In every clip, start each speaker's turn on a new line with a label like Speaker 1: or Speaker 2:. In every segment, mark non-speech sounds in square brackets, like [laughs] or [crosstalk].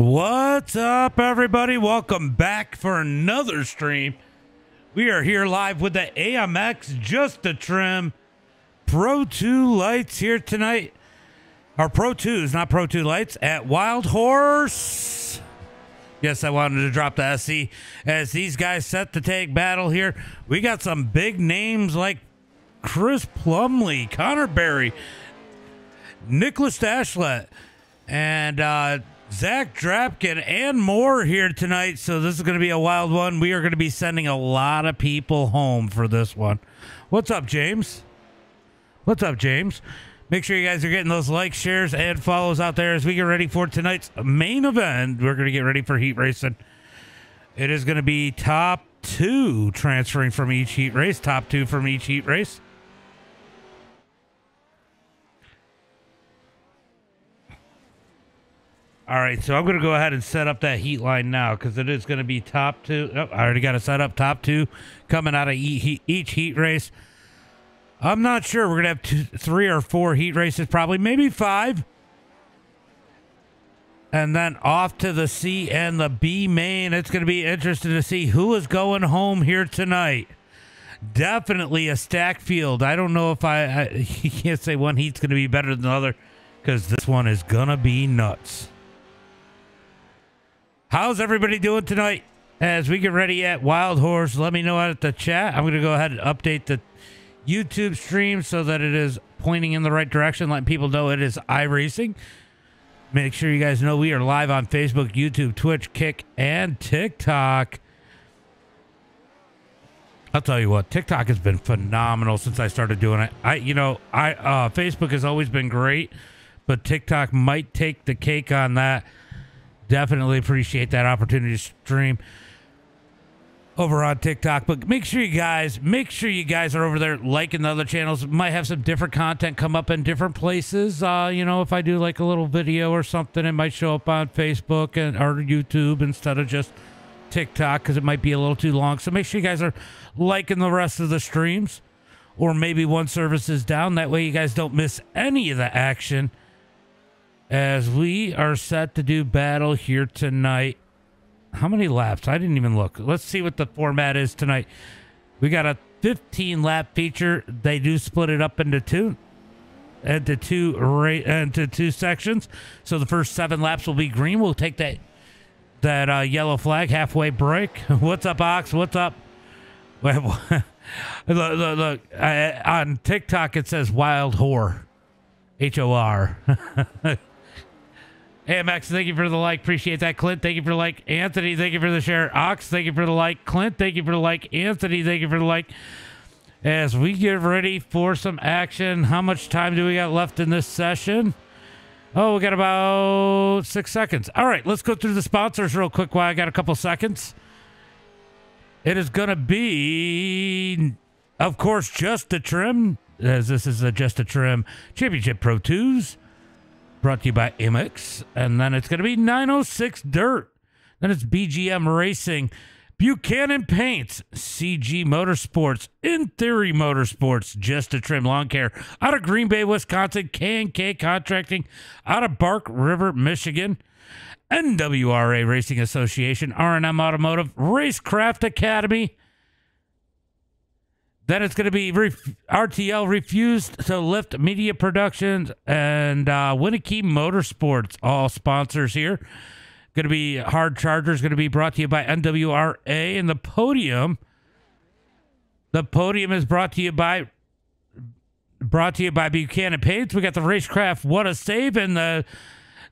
Speaker 1: What's up, everybody? Welcome back for another stream. We are here live with the AMX Just a Trim Pro 2 lights here tonight. Our Pro 2s, not Pro 2 lights, at Wild Horse. Yes, I wanted to drop the SC as these guys set to take battle here. We got some big names like Chris Plumley, Connor Barry, Nicholas Dashlet, and uh, Zach Drapkin, and more here tonight. So this is going to be a wild one. We are going to be sending a lot of people home for this one. What's up, James? What's up, James? Make sure you guys are getting those likes, shares, and follows out there as we get ready for tonight's main event. We're going to get ready for heat racing. It is going to be top two transferring from each heat race, top two from each heat race. All right, so I'm going to go ahead and set up that heat line now because it is going to be top two. Oh, I already got it set up top two coming out of each heat race. I'm not sure. We're going to have two, three or four heat races, probably, maybe five. And then off to the C and the B main. It's going to be interesting to see who is going home here tonight. Definitely a stack field. I don't know if I, I [laughs] you can't say one heat's going to be better than the other because this one is going to be nuts. How's everybody doing tonight? As we get ready at Wild Horse, let me know out at the chat. I'm going to go ahead and update the YouTube stream so that it is pointing in the right direction, letting people know it is iRacing. Make sure you guys know we are live on Facebook, YouTube, Twitch, Kick, and TikTok. I'll tell you what, TikTok has been phenomenal since I started doing it. I, you know, I uh, Facebook has always been great, but TikTok might take the cake on that definitely appreciate that opportunity to stream over on TikTok. But make sure you guys, make sure you guys are over there liking the other channels. Might have some different content come up in different places. Uh, you know, if I do like a little video or something, it might show up on Facebook and or YouTube instead of just TikTok because it might be a little too long. So make sure you guys are liking the rest of the streams. Or maybe one service is down. That way you guys don't miss any of the action as we are set to do battle here tonight. How many laps? I didn't even look. Let's see what the format is tonight. We got a 15 lap feature. They do split it up into two into two into two sections. So the first seven laps will be green. We'll take that that uh, yellow flag halfway break. [laughs] What's up, Ox? What's up? [laughs] look, look, look uh, on TikTok it says wild whore, H O R. [laughs] Hey, Max, thank you for the like. Appreciate that. Clint, thank you for the like. Anthony, thank you for the share. Ox, thank you for the like. Clint, thank you for the like. Anthony, thank you for the like. As we get ready for some action, how much time do we got left in this session? Oh, we got about six seconds. All right, let's go through the sponsors real quick while I got a couple seconds. It is going to be, of course, Just a Trim, as this is a Just a Trim Championship Pro 2s brought to you by Imix. And then it's going to be 906 Dirt. Then it's BGM Racing, Buchanan Paints, CG Motorsports, In Theory Motorsports, Just a Trim Lawn Care, out of Green Bay, Wisconsin, K&K Contracting, out of Bark River, Michigan, NWRA Racing Association, R&M Automotive, Racecraft Academy, then it's going to be RTL refused to lift media productions and uh, Motorsports, all sponsors here. Going to be Hard Chargers, going to be brought to you by NWRA and the podium. The podium is brought to you by brought to you by Buchanan Paints. We got the Racecraft What a Save and the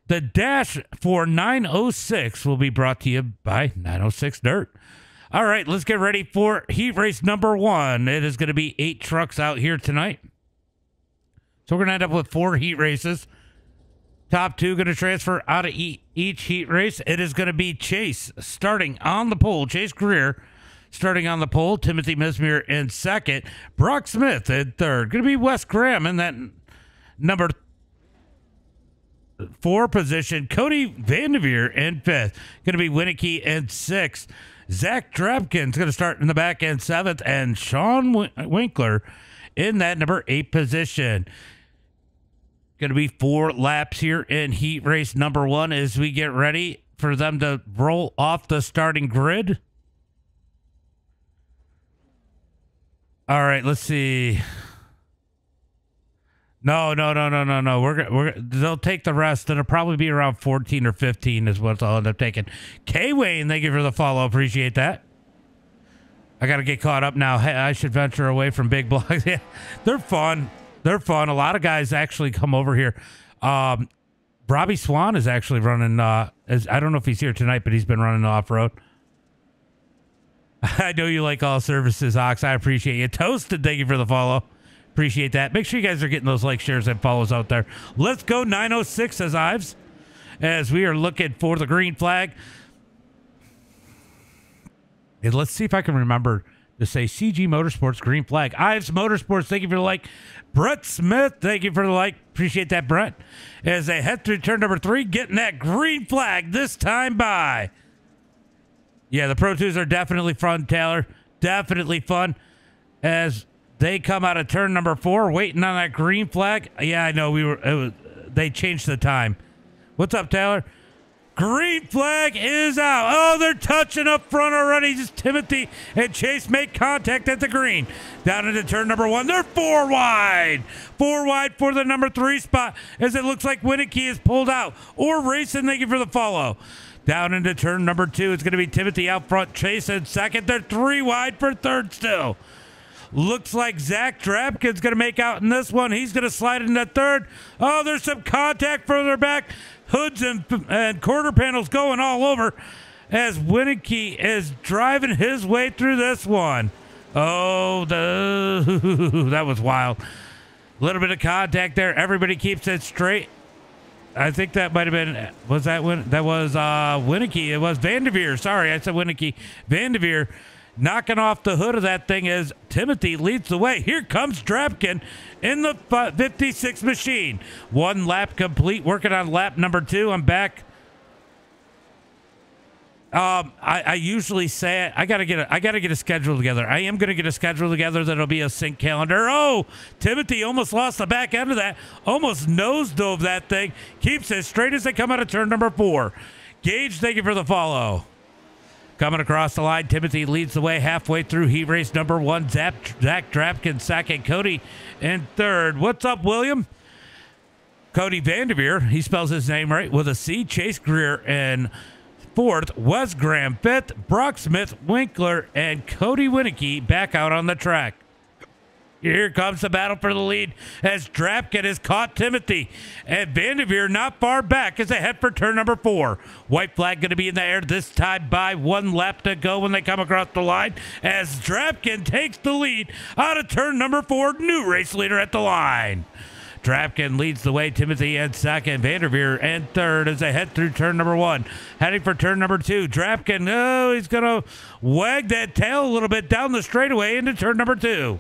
Speaker 1: the dash for 906 will be brought to you by 906 Dirt. All right, let's get ready for heat race number one. It is going to be eight trucks out here tonight. So we're going to end up with four heat races. Top two going to transfer out of each heat race. It is going to be Chase starting on the pole. Chase Greer starting on the pole. Timothy Mesmer in second. Brock Smith in third. Going to be Wes Graham in that number four position. Cody Vanderveer in fifth. Going to be Winnicky in sixth. Zach Drapkin's going to start in the back end seventh, and Sean Winkler in that number eight position. Going to be four laps here in heat race number one as we get ready for them to roll off the starting grid. All right, let's see. No, no, no, no, no, no. We're we're they'll take the rest. It'll probably be around fourteen or fifteen is what they'll end up taking. K Wayne, thank you for the follow. Appreciate that. I got to get caught up now. Hey, I should venture away from big blocks. [laughs] yeah, they're fun. They're fun. A lot of guys actually come over here. Um, Robbie Swan is actually running. Uh, as, I don't know if he's here tonight, but he's been running off road. [laughs] I know you like all services, Ox. I appreciate you. Toasted, thank you for the follow. Appreciate that. Make sure you guys are getting those likes, shares, and follows out there. Let's go 906 as Ives as we are looking for the green flag. And let's see if I can remember to say CG Motorsports green flag. Ives Motorsports, thank you for the like. Brett Smith, thank you for the like. Appreciate that, Brett. As they head through turn number three, getting that green flag this time by. Yeah, the Pro 2s are definitely fun, Taylor. Definitely fun. As they come out of turn number four, waiting on that green flag. Yeah, I know we were. Was, they changed the time. What's up, Taylor? Green flag is out. Oh, they're touching up front already. Just Timothy and Chase make contact at the green. Down into turn number one. They're four wide. Four wide for the number three spot as it looks like Winicky is pulled out. Or racing, thank you for the follow. Down into turn number two. It's going to be Timothy out front. Chase in second. They're three wide for third still. Looks like Zach Drapkin's going to make out in this one. He's going to slide into third. Oh, there's some contact further back. Hoods and, and quarter panels going all over as Winicky is driving his way through this one. Oh, the, [laughs] that was wild. A little bit of contact there. Everybody keeps it straight. I think that might have been was that when that was uh Winicky. It was Vanderveer. Sorry, I said Winicky. Vanderveer knocking off the hood of that thing as Timothy leads the way. Here comes Drapkin in the 56 machine. One lap complete, working on lap number two. I'm back. Um, I, I usually say it. I gotta get a, I gotta get a schedule together. I am gonna get a schedule together that'll be a sync calendar. Oh, Timothy almost lost the back end of that. Almost nose dove that thing. Keeps it straight as they come out of turn number four. Gage, thank you for the follow. Coming across the line, Timothy leads the way halfway through heat race number one. Zap, Zach Drapkin second. Cody in third. What's up, William? Cody Vanderveer, he spells his name right with a C. Chase Greer in fourth. Wes Graham fifth. Brock Smith, Winkler, and Cody Winicky back out on the track. Here comes the battle for the lead as Drapkin has caught Timothy. And Vanderveer not far back as they head for turn number four. White flag going to be in the air this time by one lap to go when they come across the line as Drapkin takes the lead out of turn number four. New race leader at the line. Drapkin leads the way. Timothy in second. Vanderveer in third as they head through turn number one. Heading for turn number two. Drapkin, oh, he's going to wag that tail a little bit down the straightaway into turn number two.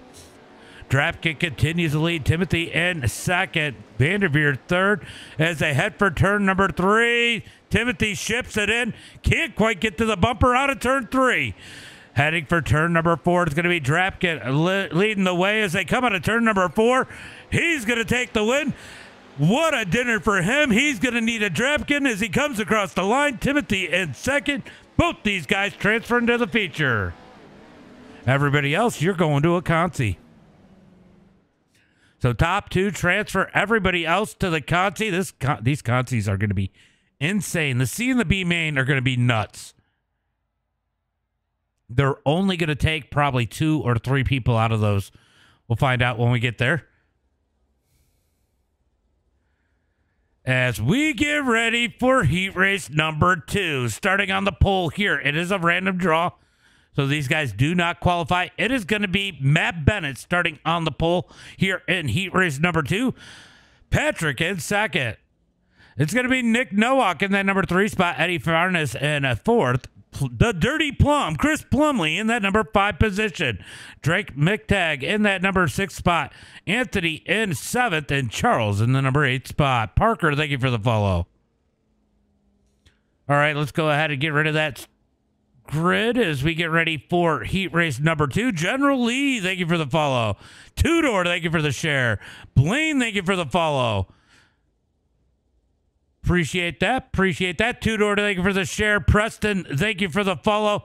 Speaker 1: Drapkin continues to lead Timothy in second. Vanderveer third as they head for turn number three. Timothy ships it in. Can't quite get to the bumper out of turn three. Heading for turn number four, it's going to be Drapkin le- leading the way as they come out of turn number four. He's going to take the win. What a dinner for him. He's going to need a Drapkin as he comes across the line. Timothy in second. Both these guys transferring to the feature. Everybody else, you're going to a Consi. So top two transfer everybody else to the Consi. This these Consis are going to be insane. The C and the B main are going to be nuts. They're only going to take probably two or three people out of those. We'll find out when we get there. As we get ready for heat race number two, starting on the pole here, it is a random draw. So these guys do not qualify. It is going to be Matt Bennett starting on the pole here in heat race number two. Patrick in second. It's going to be Nick Nowak in that number three spot. Eddie Farnes in a fourth. The Dirty Plum, Chris Plumley in that number five position. Drake McTagg in that number six spot. Anthony in seventh. And Charles in the number eight spot. Parker, thank you for the follow. All right, let's go ahead and get rid of that grid as we get ready for heat race number two. General Lee, thank you for the follow. Tudor, thank you for the share. Blaine, thank you for the follow. Appreciate that. Appreciate that. Tudor, thank you for the share. Preston, thank you for the follow.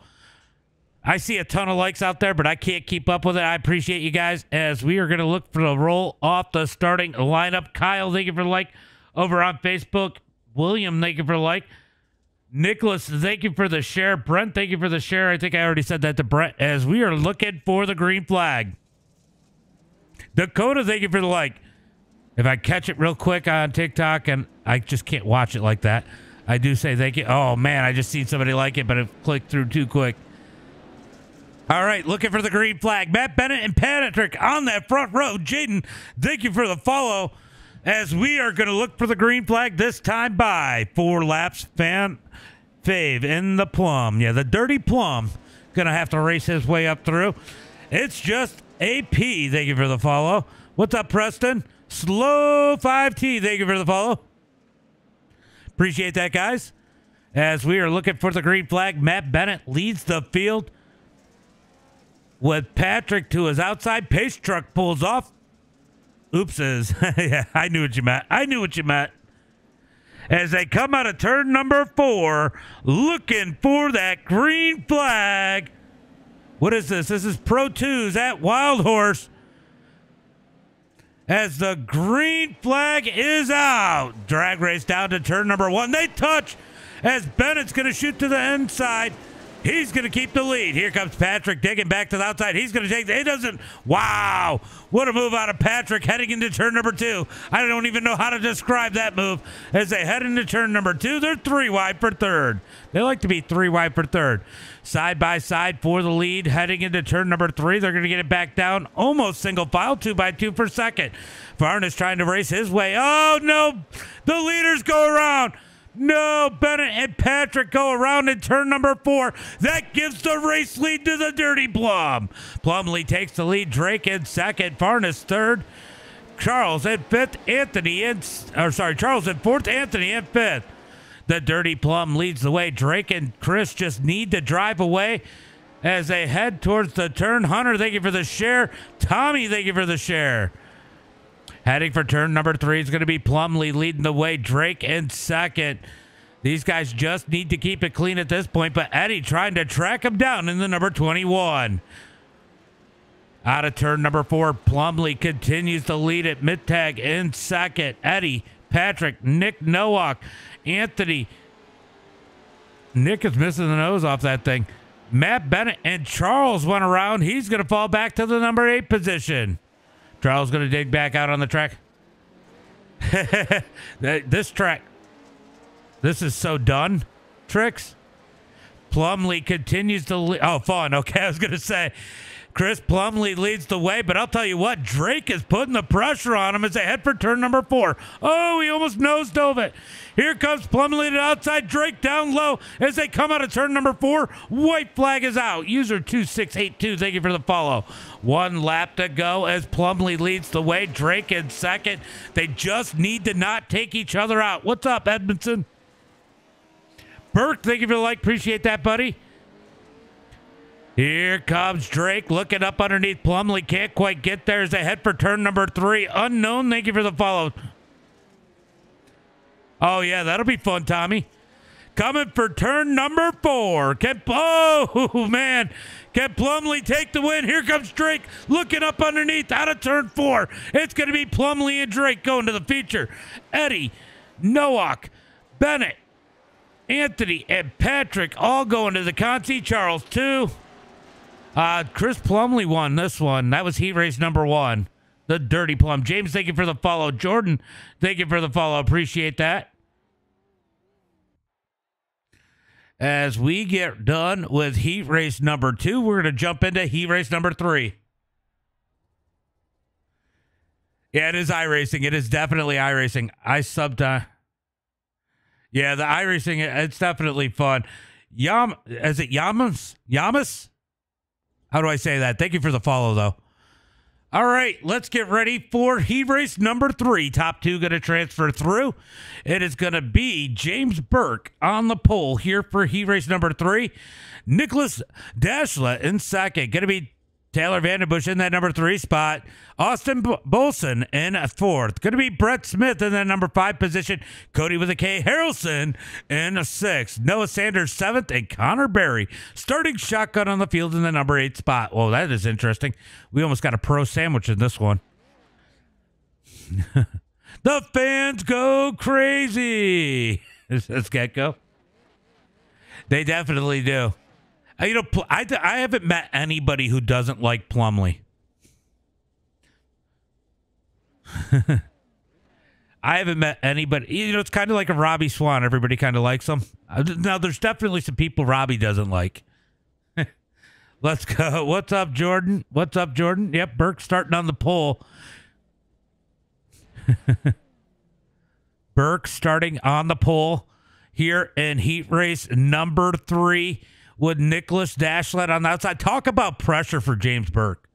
Speaker 1: I see a ton of likes out there, but I can't keep up with it. I appreciate you guys as we are going to look for the roll off the starting lineup. Kyle, thank you for the like over on Facebook. William, thank you for the like. Nicholas, thank you for the share. Brent, thank you for the share. I think I already said that to Brent as we are looking for the green flag. Dakota, thank you for the like. If I catch it real quick on TikTok and I just can't watch it like that, I do say thank you. Oh man, I just seen somebody like it, but it clicked through too quick. All right, looking for the green flag. Matt Bennett and Patrick on that front row. Jaden, thank you for the follow. As we are going to look for the green flag this time by four laps. Fan fave in the plum. Yeah, the dirty plum. Going to have to race his way up through. It's just AP. Thank you for the follow. What's up, Preston? Slow 5T. Thank you for the follow. Appreciate that, guys. As we are looking for the green flag, Matt Bennett leads the field with Patrick to his outside. Pace truck pulls off. Oopses. [laughs] yeah, I knew what you meant. I knew what you meant. As they come out of turn number four, looking for that green flag. What is this? This is Pro 2s at Wild Horse. As the green flag is out. Drag race down to turn number one. They touch as Bennett's going to shoot to the inside. He's going to keep the lead. Here comes Patrick digging back to the outside. He's going to take the. He doesn't. Wow. What a move out of Patrick heading into turn number two. I don't even know how to describe that move. As they head into turn number two, they're three wide for third. They like to be three wide for third. Side by side for the lead heading into turn number three. They're going to get it back down almost single file, two by two for second. Varn is trying to race his way. Oh, no. The leaders go around. No, Bennett and Patrick go around in turn number four. That gives the race lead to the Dirty Plum. Plumley takes the lead. Drake in second. Farnes third. Charles in fifth. Anthony in, or sorry, Charles in fourth. Anthony in fifth. The Dirty Plum leads the way. Drake and Chris just need to drive away as they head towards the turn. Hunter, thank you for the share. Tommy, thank you for the share. Heading for turn number three is going to be Plumley leading the way. Drake in second. These guys just need to keep it clean at this point, but Eddie trying to track him down in the number 21. Out of turn number four, Plumley continues to lead it. Mittag in second. Eddie, Patrick, Nick Nowak, Anthony. Nick is missing the nose off that thing. Matt Bennett and Charles went around. He's going to fall back to the number eight position. Charles going to dig back out on the track. [laughs] this track, this is so done. Tricks. Plumley continues to. Le- oh, fun. Okay, I was going to say Chris Plumley leads the way, but I'll tell you what, Drake is putting the pressure on him as they head for turn number four. Oh, he almost nose dove it. Here comes Plumley to the outside, Drake down low as they come out of turn number four. White flag is out. User 2682, thank you for the follow. One lap to go as Plumley leads the way. Drake in second. They just need to not take each other out. What's up, Edmondson? Burke, thank you for the like. Appreciate that, buddy. Here comes Drake looking up underneath Plumley. Can't quite get there as head for turn number three. Unknown, thank you for the follow. Oh, yeah, that'll be fun, Tommy. Coming for turn number four. Can, oh, [laughs] man. Can Plumley take the win? Here comes Drake looking up underneath out of turn four. It's going to be Plumley and Drake going to the feature. Eddie, Nowak, Bennett, Anthony, and Patrick all going to the Consi. Charles, two. Uh, Chris Plumley won this one. That was heat race number one. The Dirty Plum. James, thank you for the follow. Jordan, thank you for the follow. Appreciate that. As we get done with heat race number two, we're going to jump into heat race number three. Yeah, it is iRacing. It is definitely iRacing. I subbed. Uh, yeah, the iRacing, it's definitely fun. Yam, is it Yamas? Yamas? How do I say that? Thank you for the follow, though. All right, let's get ready for heat race number three. Top two going to transfer through. It is going to be James Burke on the pole here for heat race number three. Nicholas Dashla in second. Going to be Taylor Vandenbush in that number three spot. Austin B- Bolson in a fourth. Going to be Brett Smith in that number five position. Cody with a K. Harrelson in a sixth. Noah Sanders seventh. And Connor Barry starting shotgun on the field in the number eight spot. Well, that is interesting. We almost got a pro sandwich in this one. [laughs] the fans go crazy. [laughs] Says go? They definitely do. You know, I, I haven't met anybody who doesn't like Plumley. [laughs] I haven't met anybody. You know, it's kind of like a Robbie Swan. Everybody kind of likes him. Uh, now, there's definitely some people Robbie doesn't like. [laughs] Let's go. What's up, Jordan? What's up, Jordan? Yep, Burke starting on the pole. [laughs] Burke starting on the pole here in heat race number three with Nicholas Dashlet on the outside. Talk about pressure for James Burke.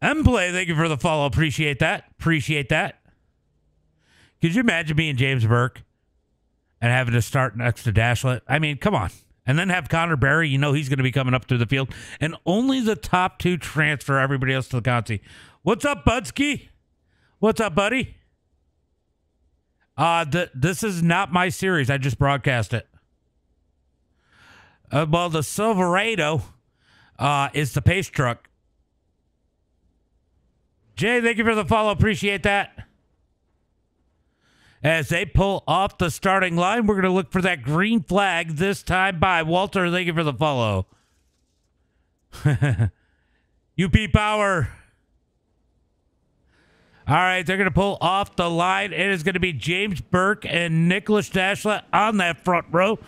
Speaker 1: play, thank you for the follow. Appreciate that. Appreciate that. Could you imagine being James Burke and having to start next to Dashlet? I mean, come on. And then have Connor Barry, you know he's going to be coming up through the field. And only the top two transfer everybody else to the Consi. What's up, Budsky? What's up, buddy? Uh, th- this is not my series. I just broadcast it. Uh, well, the Silverado uh, is the pace truck. Jay, thank you for the follow. Appreciate that. As they pull off the starting line, we're going to look for that green flag this time by Walter. Thank you for the follow. [laughs] UP Power. All right, they're going to pull off the line. It is going to be James Burke and Nicholas Dashlet on that front row.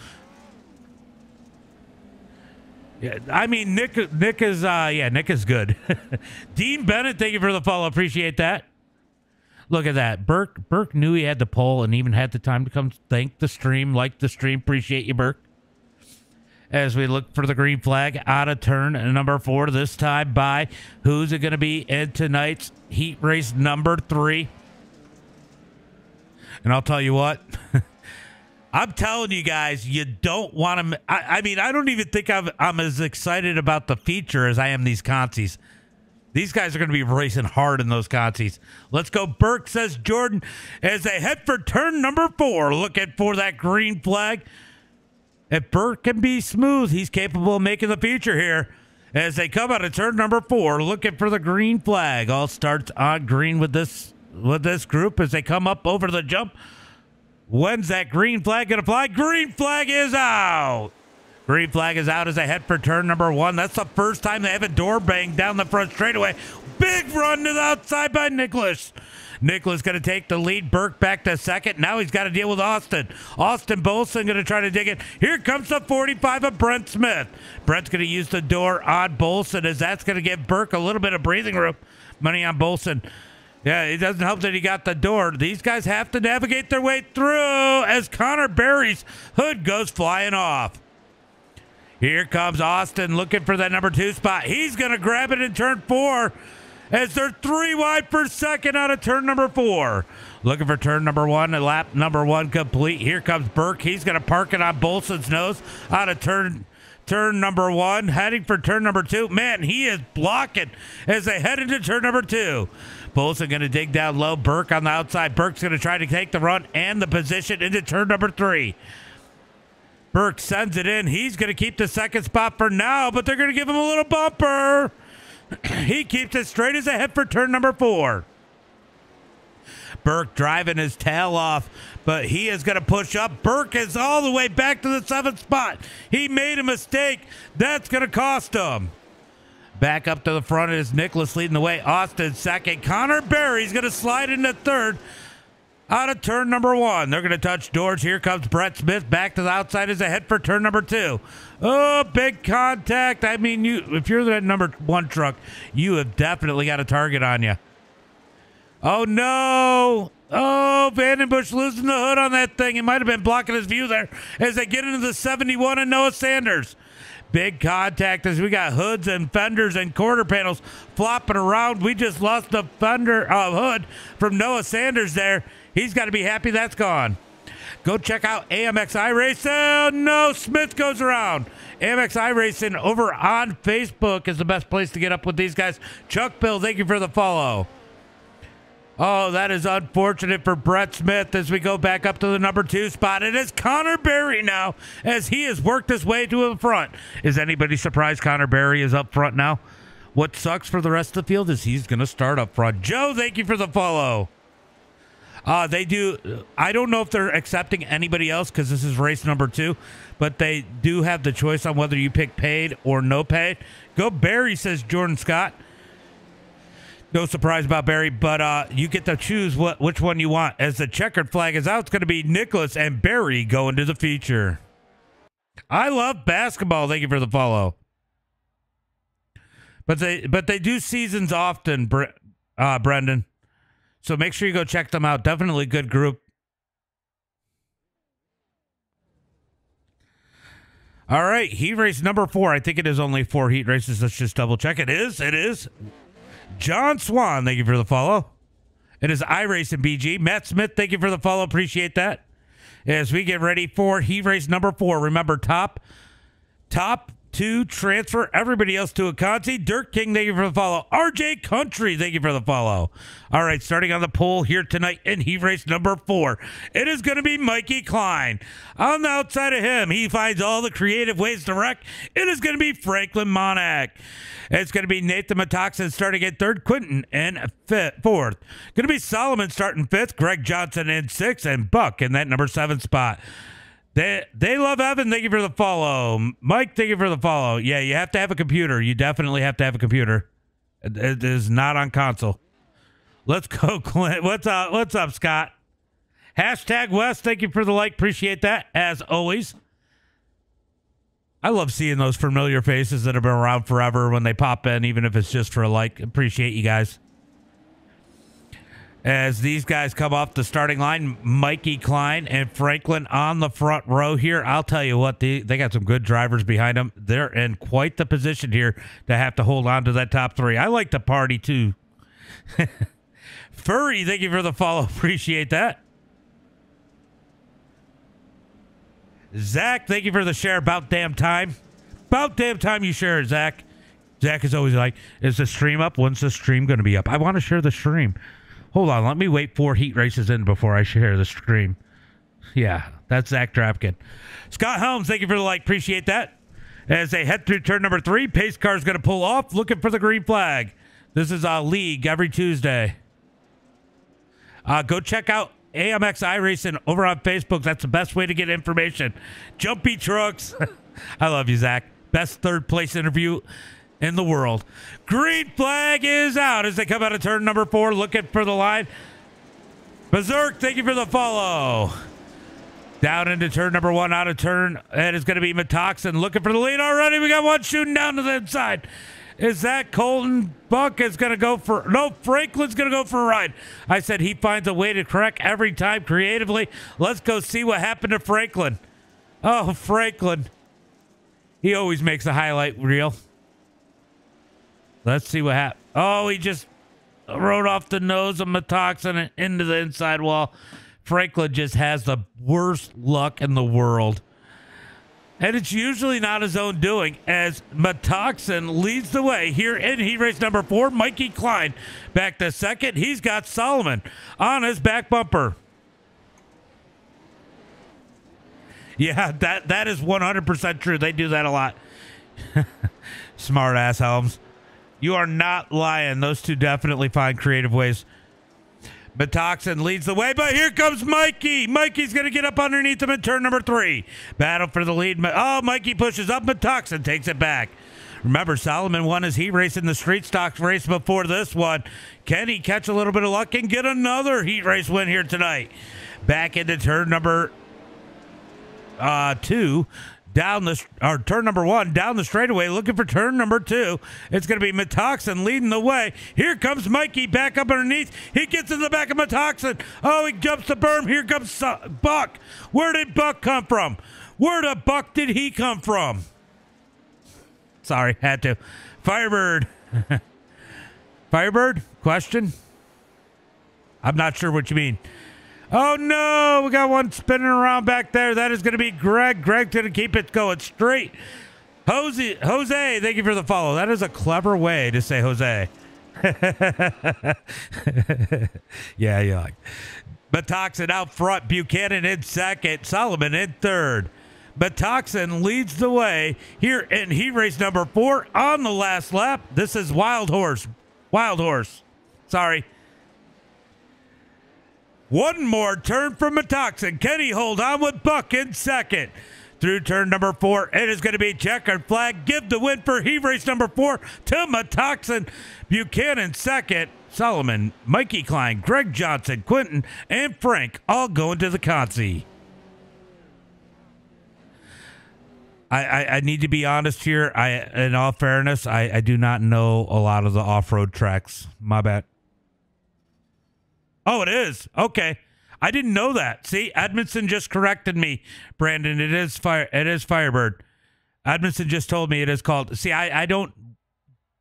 Speaker 1: Yeah, I mean Nick. Nick is uh, yeah, Nick is good. [laughs] Dean Bennett, thank you for the follow. Appreciate that. Look at that. Burke Burke knew he had the pole and even had the time to come thank the stream, like the stream. Appreciate you, Burke. As we look for the green flag out of turn number four, this time by who's it going to be in tonight's heat race number three? And I'll tell you what. [laughs] I'm telling you guys, you don't want to. I, I, mean, I don't even think I'm, I'm as excited about the feature as I am these consies. These guys are going to be racing hard in those consies. Let's go. Burke says Jordan as they head for turn number four, looking for that green flag. If Burke can be smooth, he's capable of making the feature here. As they come out of turn number four, looking for the green flag. All starts on green with this with this group as they come up over the jump. When's that green flag going to fly? Green flag is out. Green flag is out as they head for turn number one. That's the first time they have a door bang down the front straightaway. Big run to the outside by Nicholas. Nicholas going to take the lead. Burke back to second. Now he's got to deal with Austin. Austin Bolson going to try to dig it. Here comes the 45 of Brent Smith. Brent's going to use the door on Bolson as that's going to give Burke a little bit of breathing room. Money on Bolson. Yeah, it doesn't help that he got the door. These guys have to navigate their way through as Connor Barry's hood goes flying off. Here comes Austin looking for that number two spot. He's going to grab it in turn four as they're three wide per second out of turn number four. Looking for turn number one and lap number one complete. Here comes Burke. He's going to park it on Bolson's nose out of turn turn number one, heading for turn number two. Man, he is blocking as they head into turn number two. Bolson going to dig down low. Burke on the outside. Burke's going to try to take the run and the position into turn number three. Burke sends it in. He's going to keep the second spot for now, but they're going to give him a little bumper. [clears throat] he keeps it straight as ahead for turn number four. Burke driving his tail off, but he is going to push up. Burke is all the way back to the seventh spot. He made a mistake. That's going to cost him. Back up to the front is Nicholas leading the way. Austin second. Connor Barry's going to slide into third out of turn number one. They're going to touch doors. Here comes Brett Smith back to the outside as a head for turn number two. Oh, big contact. I mean, you if you're that number one truck, you have definitely got a target on you. Oh, no. Oh, Vandenbush losing the hood on that thing. He might have been blocking his view there as they get into the 71 and Noah Sanders. Big contact as we got hoods and fenders and quarter panels flopping around. We just lost the fender uh, hood from Noah Sanders there. He's got to be happy that's gone. Go check out AMX iRacing. No, Smith goes around. AMX iRacing over on Facebook is the best place to get up with these guys. Chuck Bill, thank you for the follow. Oh, that is unfortunate for Brett Smith as we go back up to the number two spot. It is Connor Barry now as he has worked his way to the front. Is anybody surprised Connor Barry is up front now? What sucks for the rest of the field is he's going to start up front. Joe, thank you for the follow. Uh, they do. I don't know if they're accepting anybody else because this is race number two, but they do have the choice on whether you pick paid or no paid. Go Barry, says Jordan Scott. No surprise about Barry, but uh, you get to choose what which one you want. As the checkered flag is out, it's going to be Nicholas and Barry going to the feature. I love basketball. Thank you for the follow. But they but they do seasons often, Bre- uh, Brendan. So make sure you go check them out. Definitely good group. All right, heat race number four. I think it is only four heat races. Let's just double check. It is. It is. John Swan, thank you for the follow. It is iRace and BG. Matt Smith, thank you for the follow. Appreciate that. As we get ready for heat race number four. Remember, top, top to transfer everybody else to a Consi. Dirt King, thank you for the follow. RJ Country, thank you for the follow. All right, starting on the pole here tonight in heat race number four, it is going to be Mikey Klein. On the outside of him, he finds all the creative ways to wreck. It is going to be Franklin Monac. It's going to be Nathan Metoxen starting at third, Quinton in fifth, fourth. Going to be Solomon starting fifth, Greg Johnson in sixth, and Buck in that number seven spot. They they love Evan. Thank you for the follow, Mike. Thank you for the follow. Yeah, you have to have a computer. You definitely have to have a computer. It, it is not on console. Let's go, [laughs] Clint. What's up? What's up, Scott? Hashtag West. Thank you for the like. Appreciate that as always. I love seeing those familiar faces that have been around forever when they pop in, even if it's just for a like. Appreciate you guys as these guys come off the starting line. Mikey Klein and Franklin on the front row here. I'll tell you what, they, they got some good drivers behind them. They're in quite the position here to have to hold on to that top three. I like to party too. [laughs] Furry, thank you for the follow. [laughs] Appreciate that. Zach, thank you for the share. About damn time. About damn time you share it, Zach. Zach is always like, is the stream up? When's the stream going to be up? I want to share the stream. Hold on, let me wait four heat races in before I share the stream. Yeah, that's Zach Drapkin. Scott Helms, thank you for the like. Appreciate that. As they head through turn number three, pace car is going to pull off, looking for the green flag. This is a league every Tuesday. Uh, go check out AMX iRacing over on Facebook. That's the best way to get information. Jumpy trucks. [laughs] I love you, Zach. Best third place interview in the world. Green flag is out as they come out of turn number four, looking for the line. Berserk, thank you for the follow. Down into turn number one, out of turn. and It is going to be Metoxen looking for the lead already. We got one shooting down to the inside. Is that Colton Buck is going to go for no? Franklin's going to go for a ride. I said he finds a way to correct every time creatively. Let's go see what happened to Franklin. Oh, Franklin. He always makes a highlight reel. Let's see what happened. Oh, he just rode off the nose of Metoxen into the inside wall. Franklin just has the worst luck in the world. And it's usually not his own doing as Metoxen leads the way here in heat race number four. Mikey Klein back to second. He's got Solomon on his back bumper. Yeah, that that is 100% true. They do that a lot. [laughs] Smart ass Helms. You are not lying. Those two definitely find creative ways. Metoxen leads the way, but here comes Mikey. Mikey's going to get up underneath him in turn number three. Battle for the lead. Oh, Mikey pushes up. Metoxen takes it back. Remember, Solomon won his heat race in the street stocks race before this one. Can he catch a little bit of luck and get another heat race win here tonight? Back into turn number uh, two down the or turn number one down the straightaway, looking for turn number two. It's going to be Metoxen leading the way. Here comes Mikey back up underneath. He gets in the back of Metoxen. Oh, he jumps the berm. Here comes Buck. Where did Buck come from? Where the Buck did he come from? Sorry, had to. Firebird. [laughs] Firebird? Question? I'm not sure what you mean. Oh no, we got one spinning around back there. That is going to be Greg. Greg's going to keep it going straight. Jose, Jose, thank you for the follow. That is a clever way to say Jose. [laughs] yeah, yeah. Metoxen out front, Buchanan in second, Solomon in third. Metoxen leads the way here in heat race number four on the last lap. This is Wild Horse. Wild Horse. Sorry. One more turn from Metoxen. Can he hold on with Buck in second? Through turn number four, it is going to be checkered flag. Give the win for heat race number four to Metoxen. Buchanan second. Solomon, Mikey Klein, Greg Johnson, Quentin, and Frank all going to the Consi. I, I, I, need to be honest here. I, in all fairness, I, I do not know a lot of the off-road tracks. My bad. Oh, it is. Okay. I didn't know that. See, Edmondson just corrected me, Brandon. It is fire. It is Firebird. Edmondson just told me it is called. See, I, I don't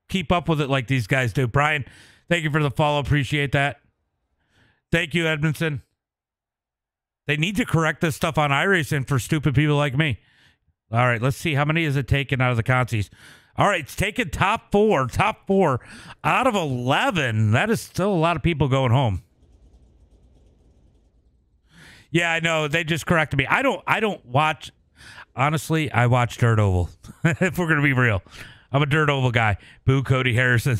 Speaker 1: keep up with it like these guys do. Brian, thank you for the follow. Appreciate that. Thank you, Edmondson. They need to correct this stuff on iRacing for stupid people like me. All right, let's see how many is it taken out of the consies. All right, it's taken top four, top four out of eleven. That is still a lot of people going home. Yeah, I know. They just corrected me. I don't. I don't watch. Honestly, I watch Dirt Oval. [laughs] if we're gonna be real, I'm a Dirt Oval guy. Boo Cody [laughs] Harrison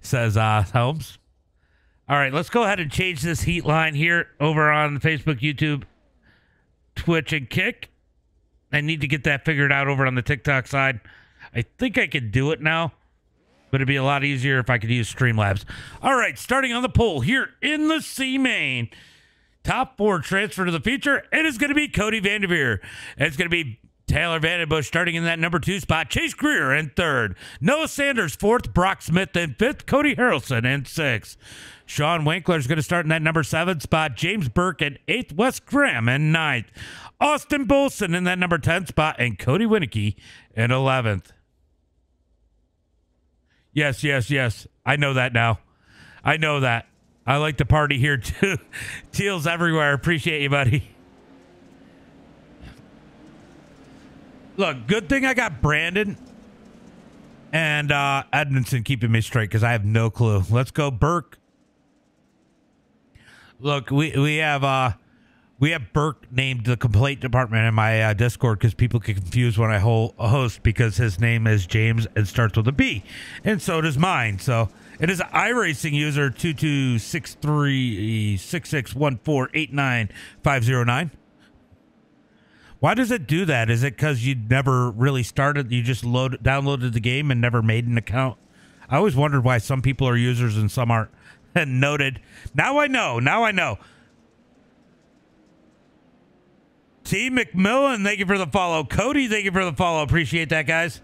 Speaker 1: says uh, Holmes. All right, let's go ahead and change this heat line here over on Facebook, YouTube, Twitch, and Kick. I need to get that figured out over on the TikTok side. I think I can do it now, but it'd be a lot easier if I could use Streamlabs. All right, starting on the pole here in the C main. Top four transfer to the future. It is going to be Cody Vanderveer. It's going to be Taylor Vandenbush starting in that number two spot. Chase Greer in third. Noah Sanders fourth. Brock Smith in fifth. Cody Harrelson in sixth. Sean Winkler is going to start in that number seven spot. James Burke in eighth. Wes Graham in ninth. Austin Bolson in that number 10 spot. And Cody Winicky in 11th. Yes, yes, yes. I know that now. I know that. I like the party here too. [laughs] Teals everywhere. Appreciate you, buddy. Look, good thing I got Brandon and uh, Edmondson keeping me straight because I have no clue. Let's go, Burke. Look, we we have uh we have Burke named the complaint department in my uh, Discord because people get confused when I host because his name is James and starts with a B, and so does mine. So it is iRacing user two two six three six six one four eight nine five zero nine. Why does it do that? Is it because you never really started? You just load downloaded the game and never made an account. I always wondered why some people are users and some aren't. [laughs] And noted. Now I know. Now I know. T. McMillan, thank you for the follow. Cody, thank you for the follow. Appreciate that, guys.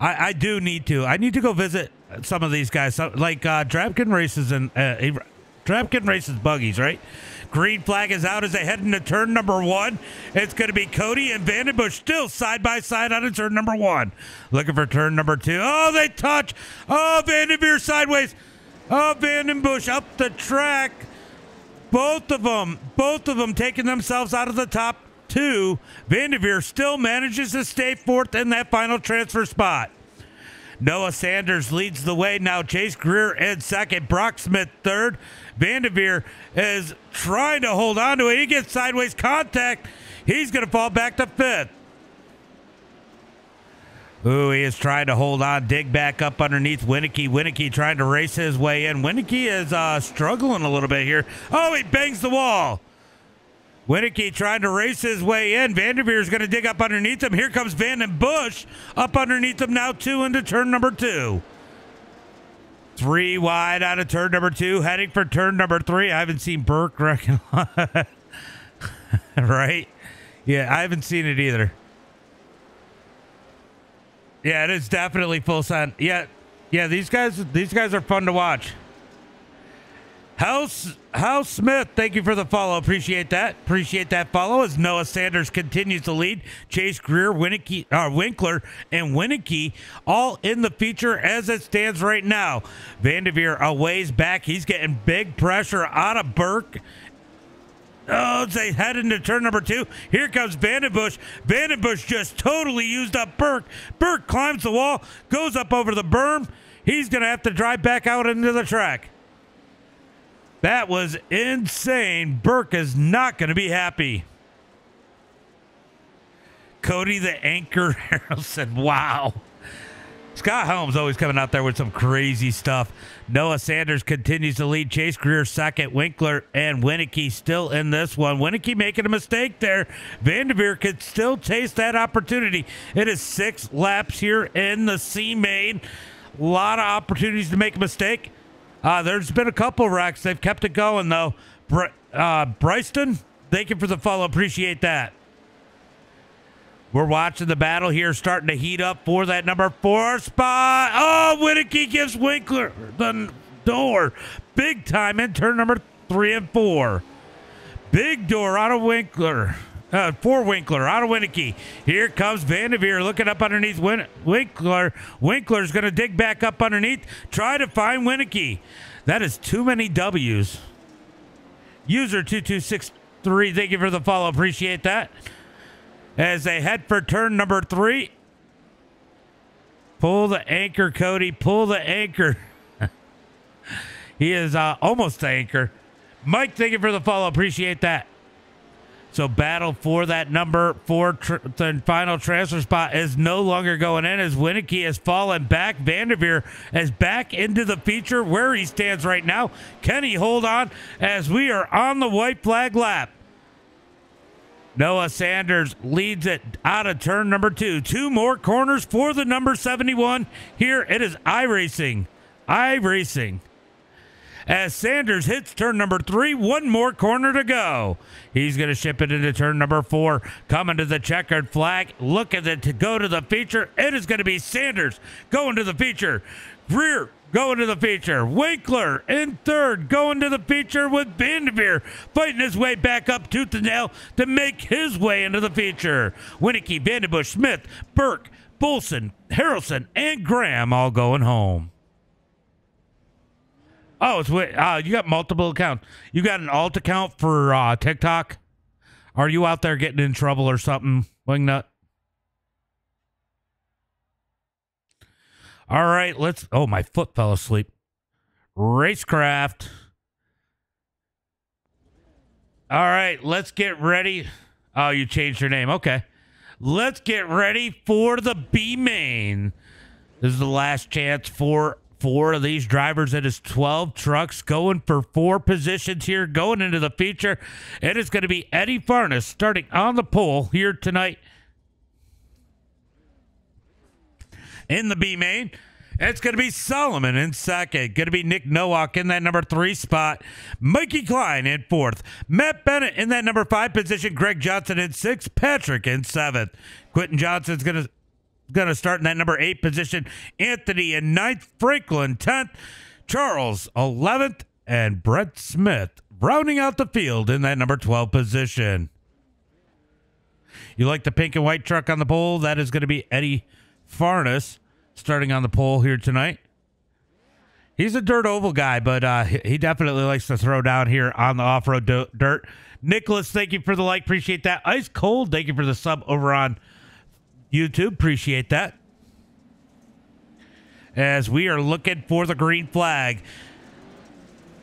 Speaker 1: I, I do need to. I need to go visit some of these guys, like uh, Drapkin races and uh, Drapkin races buggies, right? Green flag is out as they head into turn number one. It's going to be Cody and Vandenbush still side by side on turn number one. Looking for turn number two. Oh, they touch. Oh, Vanderveer sideways. Oh, Vandenbush up the track. Both of them, both of them taking themselves out of the top two. Vanderveer still manages to stay fourth in that final transfer spot. Noah Sanders leads the way now. Chase Greer in second. Brock Smith third. Vanderveer is trying to hold on to it. He gets sideways contact. He's going to fall back to fifth. Ooh, he is trying to hold on, dig back up underneath Winicky. Winicky trying to race his way in. Winicky is uh, struggling a little bit here. Oh, he bangs the wall. Winicky trying to race his way in. Vanderveer is going to dig up underneath him. Here comes Van Bush up underneath him now, two into turn number two. Three wide out of turn number two, heading for turn number three. I haven't seen Burke [laughs] right? Yeah, I haven't seen it either. Yeah, it is definitely full sun. Yeah, yeah. These guys, these guys are fun to watch. House House Smith, thank you for the follow. Appreciate that. Appreciate that follow as Noah Sanders continues to lead. Chase Greer, Winicky, uh, Winkler, and Winicky all in the feature as it stands right now. Vanderveer a ways back. He's getting big pressure out of Burke. Oh, they head into turn number two. Here comes Vandenbush. Vandenbush just totally used up Burke. Burke climbs the wall, goes up over the berm. He's going to have to drive back out into the track. That was insane. Burke is not going to be happy. Cody the anchor [laughs] said, wow. Scott Holmes always coming out there with some crazy stuff. Noah Sanders continues to lead. Chase Greer second. Winkler and Winicky still in this one. Winicky making a mistake there. Vanderveer could still taste that opportunity. It is six laps here in the C main. A lot of opportunities to make a mistake. Uh, there's been a couple wrecks. They've kept it going, though. Br- uh, Bryston, thank you for the follow. Appreciate that. We're watching the battle here starting to heat up for that number four spot. Oh, Winicky gives Winkler the door. Big time in turn number three and four. Big door out of Winkler. Uh, for Winkler out of Winicky. Here comes Vanderveer looking up underneath Win- Winkler. Winkler's going to dig back up underneath, try to find Winicky. That is too many W's. User 2263, thank you for the follow. Appreciate that. As they head for turn number three. Pull the anchor, Cody. Pull the anchor. [laughs] he is uh, almost the anchor. Mike, thank you for the follow. Appreciate that. So battle for that number four tr- the final transfer spot is no longer going in as Winicky has fallen back. Vanderveer is back into the feature where he stands right now. Can he hold on as we are on the white flag lap? Noah Sanders leads it out of turn number two. Two more corners for the number 71. Here it is iRacing. iRacing as Sanders hits turn number three. One more corner to go. He's going to ship it into turn number four. Coming to the checkered flag. Look at it to go to the feature. It is going to be Sanders going to the feature. Greer going to the feature. Winkler in third, going to the feature with Vanderveer fighting his way back up tooth and nail to make his way into the feature. Winicky, Vandenbush, Smith, Burke, Bolson, Harrelson, and Graham all going home. Oh, it's. Uh, you got multiple accounts. You got an alt account for uh, TikTok. Are you out there getting in trouble or something, Wingnut? All right, let's. Oh, my foot fell asleep. Racecraft. All right, let's get ready. Oh, you changed your name. Okay. Let's get ready for the B main. This is the last chance for four of these drivers. It is 12 trucks going for four positions here, going into the feature. It is going to be Eddie Farness starting on the pole here tonight in the B main. It's going to be Solomon in second. Going to be Nick Nowak in that number three spot. Mikey Klein in fourth. Matt Bennett in that number five position. Greg Johnson in sixth. Patrick in seventh. Quentin Johnson's going to going to start in that number eight position. Anthony in ninth, Franklin 10th, Charles 11th, and Brett Smith rounding out the field in that number 12 position. You like the pink and white truck on the pole? That is going to be Eddie Farness starting on the pole here tonight. He's a dirt oval guy, but uh, he definitely likes to throw down here on the off road dirt. Nicholas, thank you for the like. Appreciate that. Ice Cold, thank you for the sub over on YouTube. Appreciate that. As we are looking for the green flag.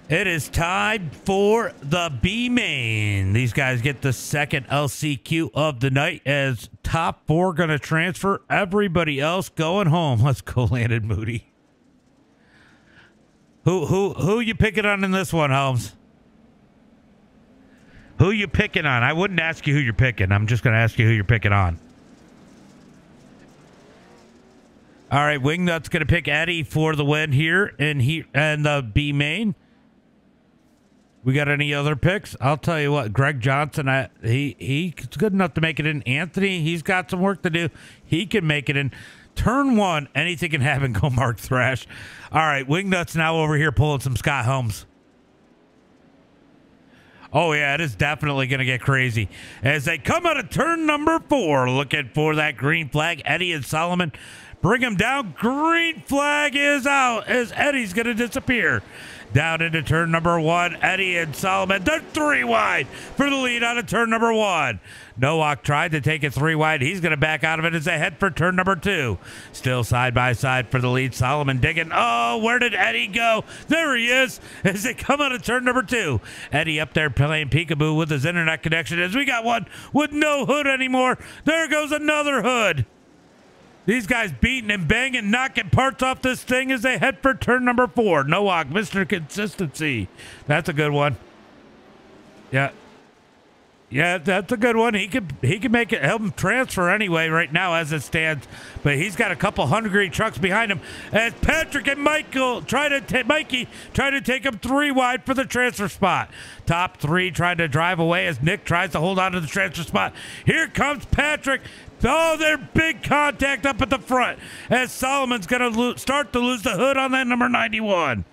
Speaker 1: It is time for the B main. These guys get the second LCQ of the night as top four going to transfer. Everybody else going home. [laughs] Let's go, Landon Moody. Who who who you picking on in this one, Holmes? Who you picking on? I wouldn't ask you who you're picking. I'm just going to ask you who you're picking on. All right, Wingnut's going to pick Eddie for the win here, and he and the B main. We got any other picks? I'll tell you what, Greg Johnson, I, he he's good enough to make it in. Anthony, he's got some work to do. He can make it in. Turn one, anything can happen. Go Mark Thrash. All right, Wingnut's now over here pulling some Scott Holmes. Oh, yeah, it is definitely going to get crazy. As they come out of turn number four, looking for that green flag. Eddie and Solomon bring him down. Green flag is out as Eddie's going to disappear. Down into turn number one, Eddie and Solomon. They're three wide for the lead out of turn number one. Nowak tried to take it three wide. He's going to back out of it as they head for turn number two. Still side by side for the lead. Solomon digging. Oh, where did Eddie go? There he is [laughs] as they come out of turn number two. Eddie up there playing peekaboo with his internet connection as we got one with no hood anymore. There goes another hood. These guys beating and banging, knocking parts off this thing as they head for turn number four. Nowak, Mr. Consistency. That's a good one. Yeah. Yeah, that's a good one. He could he could make it help him transfer anyway right now as it stands. But he's got a couple hungry trucks behind him. As Patrick and Michael try to Mikey try to take him three wide for the transfer spot. Top three trying to drive away as Nick tries to hold on to the transfer spot. Here comes Patrick. Oh, they're big contact up at the front as Solomon's going to lo- start to lose the hood on that number 91.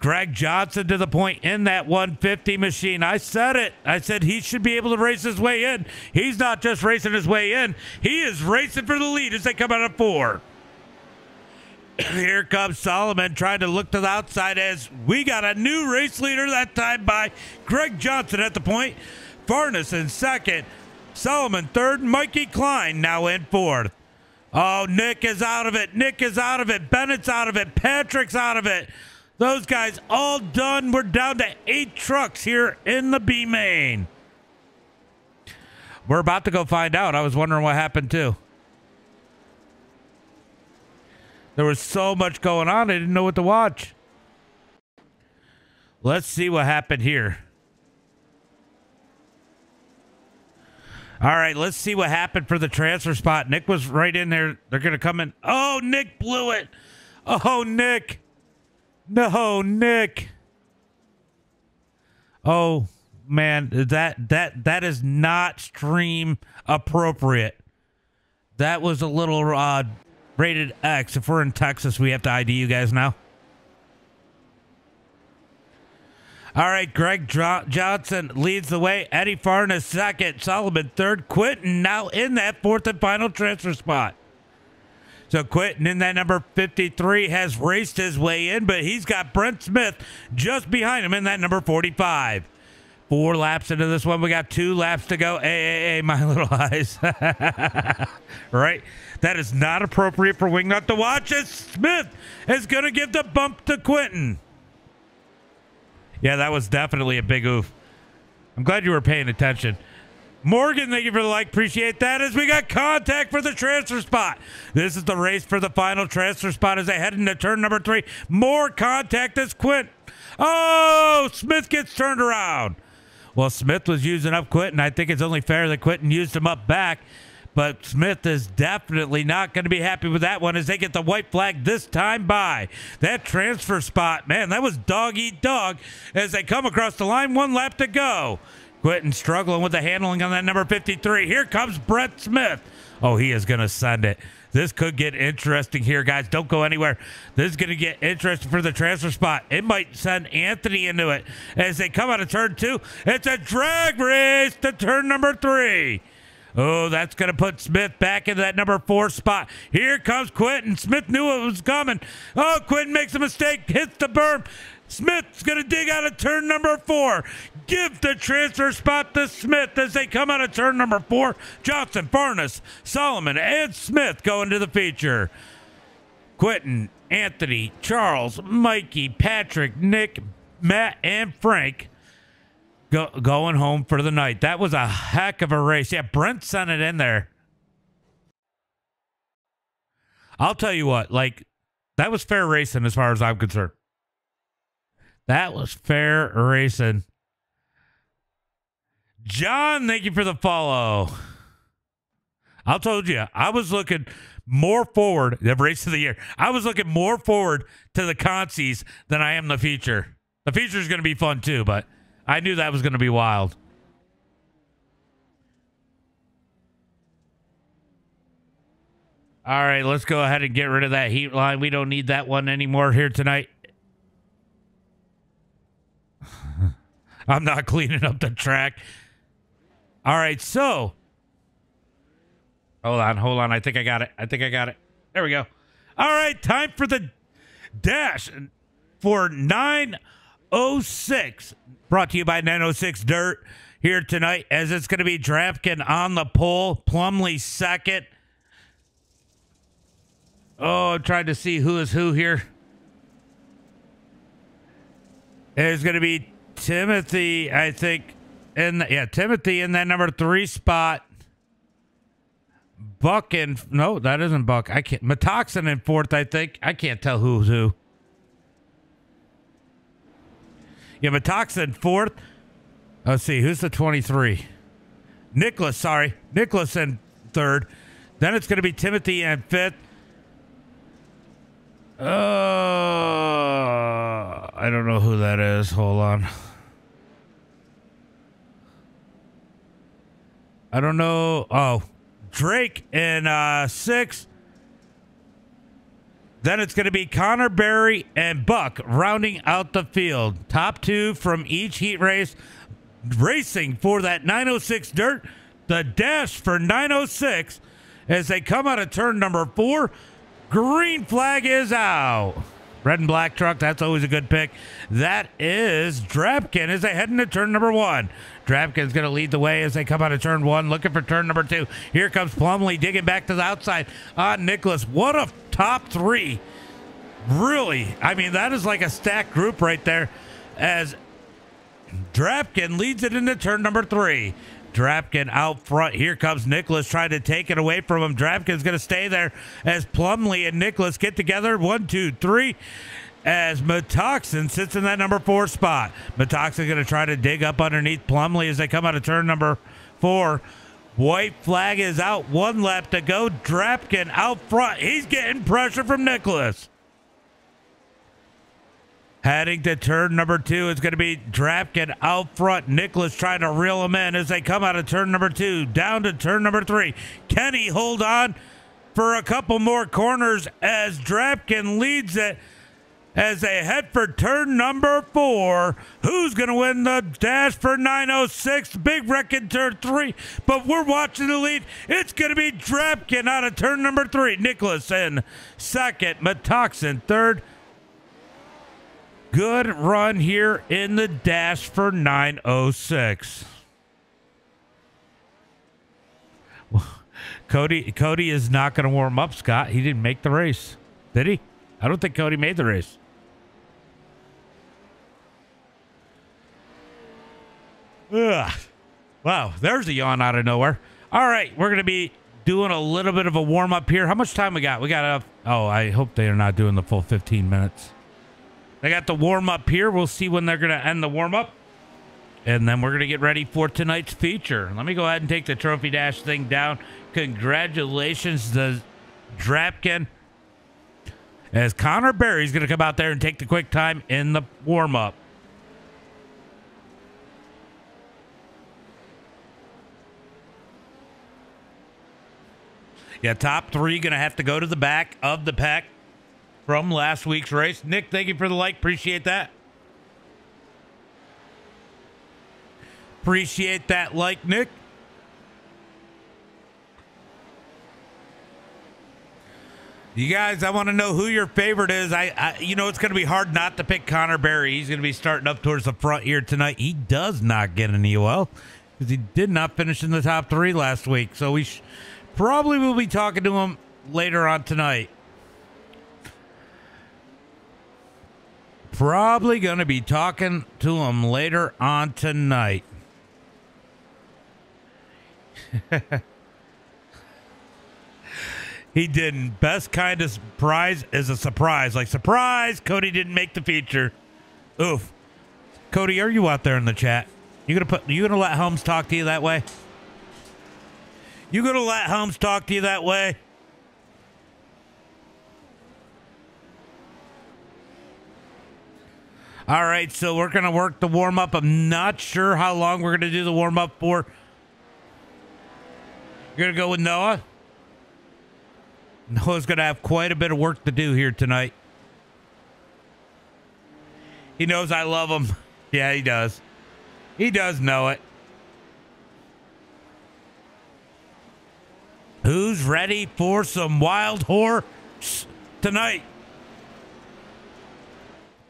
Speaker 1: Greg Johnson to the point in that 150 machine. I said it. I said he should be able to race his way in. He's not just racing his way in, he is racing for the lead as they come out of four. [coughs] Here comes Solomon trying to look to the outside as we got a new race leader that time by Greg Johnson at the point. Farnes in second. Solomon third. Mikey Klein now in fourth. Oh, Nick is out of it. Nick is out of it. Bennett's out of it. Patrick's out of it. Those guys all done. We're down to eight trucks here in the B main. We're about to go find out. I was wondering what happened too. There was so much going on, I didn't know what to watch. Let's see what happened here. All right, let's see what happened for the transfer spot. Nick was right in there. They're going to come in. Oh, Nick blew it. Oh, Nick. No, Nick. Oh man, that that that is not stream appropriate. That was a little uh, rated X. If we're in Texas, we have to ID you guys now. All right, Greg jo- Johnson leads the way. Eddie Farnes second. Solomon third. Quinton now in that fourth and final transfer spot. So Quinton in that number 53 has raced his way in, but he's got Brent Smith just behind him in that number 45. Four laps into this one. We got two laps to go. Hey, hey, hey, my [laughs] little eyes. right? That is not appropriate for Wingnut to watch as Smith is going to give the bump to Quinton. Yeah, that was definitely a big oof. I'm glad you were paying attention. Morgan, thank you for the like. Appreciate that. As we got contact for the transfer spot. This is the race for the final transfer spot as they head into turn number three. More contact as Quint. Oh, Smith gets turned around. Well, Smith was using up Quinton. I think it's only fair that Quinton used him up back. But Smith is definitely not going to be happy with that one as they get the white flag this time by. That transfer spot, man, that was dog eat dog as they come across the line. One lap to go. Quinton struggling with the handling on that number 53. Here comes Brett Smith. Oh, he is going to send it. This could get interesting here, guys. Don't go anywhere. This is going to get interesting for the transfer spot. It might send Anthony into it as they come out of turn two. It's a drag race to turn number three. Oh, that's going to put Smith back into that number four spot. Here comes Quinton. Smith knew it was coming. Oh, Quinton makes a mistake, hits the berm. Smith's going to dig out of turn number four. Give the transfer spot to Smith as they come out of turn number four. Johnson, Farnes, Solomon, and Smith go into the feature. Quinton, Anthony, Charles, Mikey, Patrick, Nick, Matt, and Frank go, going home for the night. That was a heck of a race. Yeah, Brent sent it in there. I'll tell you what, like, that was fair racing as far as I'm concerned. That was fair racing. John, thank you for the follow. I told you, I was looking more forward the race of the year. I was looking more forward to the Consis than I am the feature. The feature is going to be fun too, but I knew that was going to be wild. All right, let's go ahead and get rid of that heat line. We don't need that one anymore here tonight. I'm not cleaning up the track. All right, so hold on, hold on. I think I got it. I think I got it. There we go. All right, time for the dash for 906. Brought to you by 906 Dirt here tonight, as it's going to be Drapkin on the pole, Plumley second. Oh, I'm trying to see who is who here. It's going to be Timothy, I think. And yeah, Timothy in that number three spot. Buck and no, that isn't Buck. I can't. Metoxen in fourth, I think. I can't tell who's who. Yeah, Metoxen fourth. Let's see, who's the 23? Nicholas, sorry. Nicholas in third. Then it's going to be Timothy in fifth. Uh, I don't know who that is. Hold on. I don't know. Oh, Drake in uh, six. Then it's going to be Connor Barry and Buck rounding out the field. Top two from each heat race racing for that 906 dirt. The dash for 906 as they come out of turn number four. Green flag is out. Red and black truck, that's always a good pick. That is Drapkin as they head into turn number one. Drapkin's going to lead the way as they come out of turn one, looking for turn number two. Here comes Plumley digging back to the outside on Nicholas. What a top three. Really, I mean, that is like a stacked group right there as Drapkin leads it into turn number three. Drapkin out front. Here comes Nicholas trying to take it away from him. Drapkin's going to stay there as Plumley and Nicholas get together. One, two, three. As Metoxen sits in that number four spot. Metoxen going to try to dig up underneath Plumley as they come out of turn number four. White flag is out. One lap to go. Drapkin out front. He's getting pressure from Nicholas. Heading to turn number two, is going to be Drapkin out front. Nicholas trying to reel him in as they come out of turn number two. Down to turn number three. Kenny hold on for a couple more corners as Drapkin leads it as they head for turn number four. Who's going to win the dash for 906? Big wreck in turn three, but we're watching the lead. It's going to be Drapkin out of turn number three. Nicholas in second. Metoxen third. Good run here in the dash for 906. [laughs] Cody Cody is not going to warm up, Scott. He didn't make the race. Did he? I don't think Cody made the race. Ugh. Wow, there's a yawn out of nowhere. All right, we're going to be doing a little bit of a warm up here. How much time we got? We got a. Oh, I hope they are not doing the full 15 minutes. They got the warm up here. We'll see when they're going to end the warm up. And then we're going to get ready for tonight's feature. Let me go ahead and take the Trophy Dash thing down. Congratulations to Drapkin. As Connor Barry's going to come out there and take the quick time in the warm up. Yeah, top three going to have to go to the back of the pack from last week's race. Nick, thank you for the like. Appreciate that. Appreciate that like, Nick. You guys, I want to know who your favorite is. I, I you know, it's going to be hard not to pick Connor Barry. He's going to be starting up towards the front here tonight. He does not get an EOL because he did not finish in the top three last week. So we sh- probably we'll be talking to him later on tonight. Probably going to be talking to him later on tonight. [laughs] he didn't. Best kind of surprise is a surprise. Like, surprise, Cody didn't make the feature. Oof. Cody, are you out there in the chat? You gonna put you gonna let Holmes talk to you that way? You gonna let Holmes talk to you that way? All right, so we're going to work the warm up. I'm not sure how long we're going to do the warm up for. You're going to go with Noah? Noah's going to have quite a bit of work to do here tonight. He knows I love him. Yeah, he does. He does know it. Who's ready for some wild horse tonight?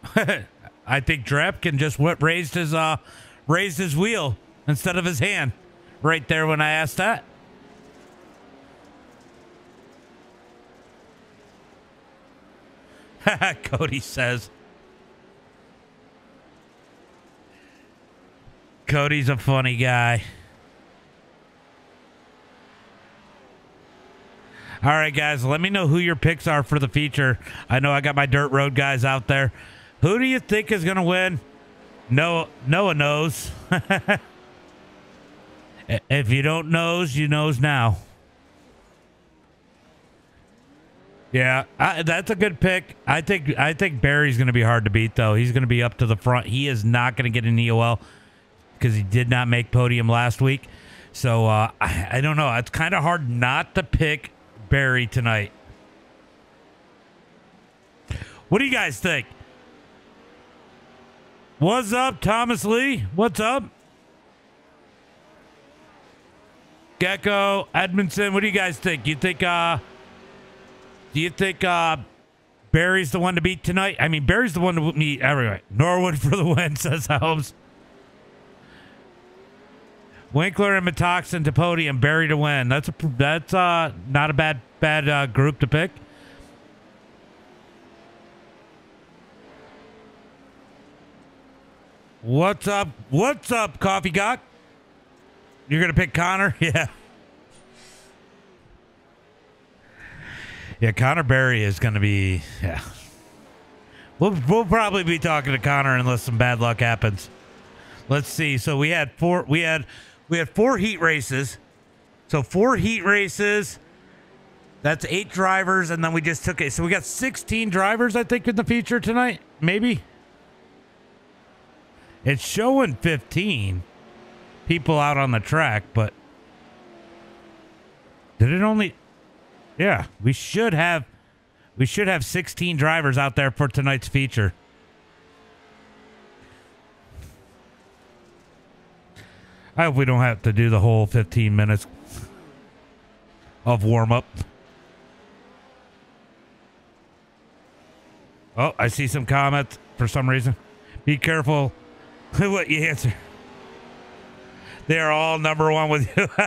Speaker 1: [laughs] I think Drapkin just what raised his uh raised his wheel instead of his hand right there when I asked that. [laughs] Cody says. Cody's a funny guy. All right, guys, let me know who your picks are for the feature. I know I got my dirt road guys out there. Who do you think is going to win? No, Noah knows. [laughs] if you don't knows, you knows now. Yeah, I, that's a good pick. I think I think Barry's going to be hard to beat though. He's going to be up to the front. He is not going to get an EOL because he did not make podium last week. So uh, I, I don't know. It's kind of hard not to pick Barry tonight. What do you guys think? What's up, Thomas Lee? What's up? Gecko, Edmondson, what do you guys think? You think uh do you think uh Barry's the one to beat tonight? I mean Barry's the one to meet everyone. Norwood [laughs] for the win, says Helms. Winkler and Metoxen to podium, Barry to win. That's a that's uh not a bad bad uh, group to pick. What's up? What's up, Coffee Gawk? You're gonna pick Connor? [laughs] Yeah. Yeah, Connor Barry is gonna be yeah. We'll we'll probably be talking to Connor unless some bad luck happens. Let's see. So we had four we had we had four heat races. So four heat races. That's eight drivers, and then we just took it. So we got 16 drivers, I think, in the feature tonight. Maybe. It's showing 15 people out on the track, but did it only? Yeah, we should have. We should have 16 drivers out there for tonight's feature. I hope we don't have to do the whole 15 minutes of warm up. Oh, I see some comments for some reason. Be careful [laughs] what you answer. They're all number one with you. [laughs]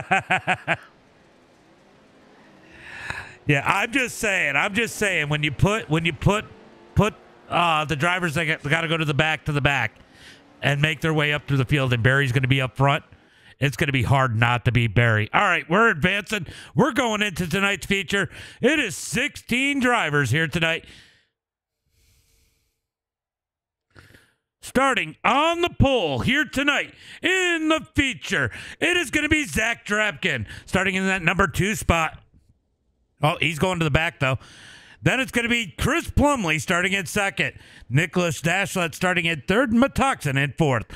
Speaker 1: yeah, I'm just saying. I'm just saying when you put when you put put uh, the drivers that got to go to the back to the back and make their way up through the field, and Barry's going to be up front. It's going to be hard not to be Barry. All right, we're advancing. We're going into tonight's feature. It is 16 drivers here tonight. starting on the pole here tonight in the feature. It is going to be Zach Drapkin starting in that number two spot. Oh, he's going to the back though. Then it's going to be Chris Plumley starting at second, Nicholas Dashlet starting at third, and Metoxen in fourth.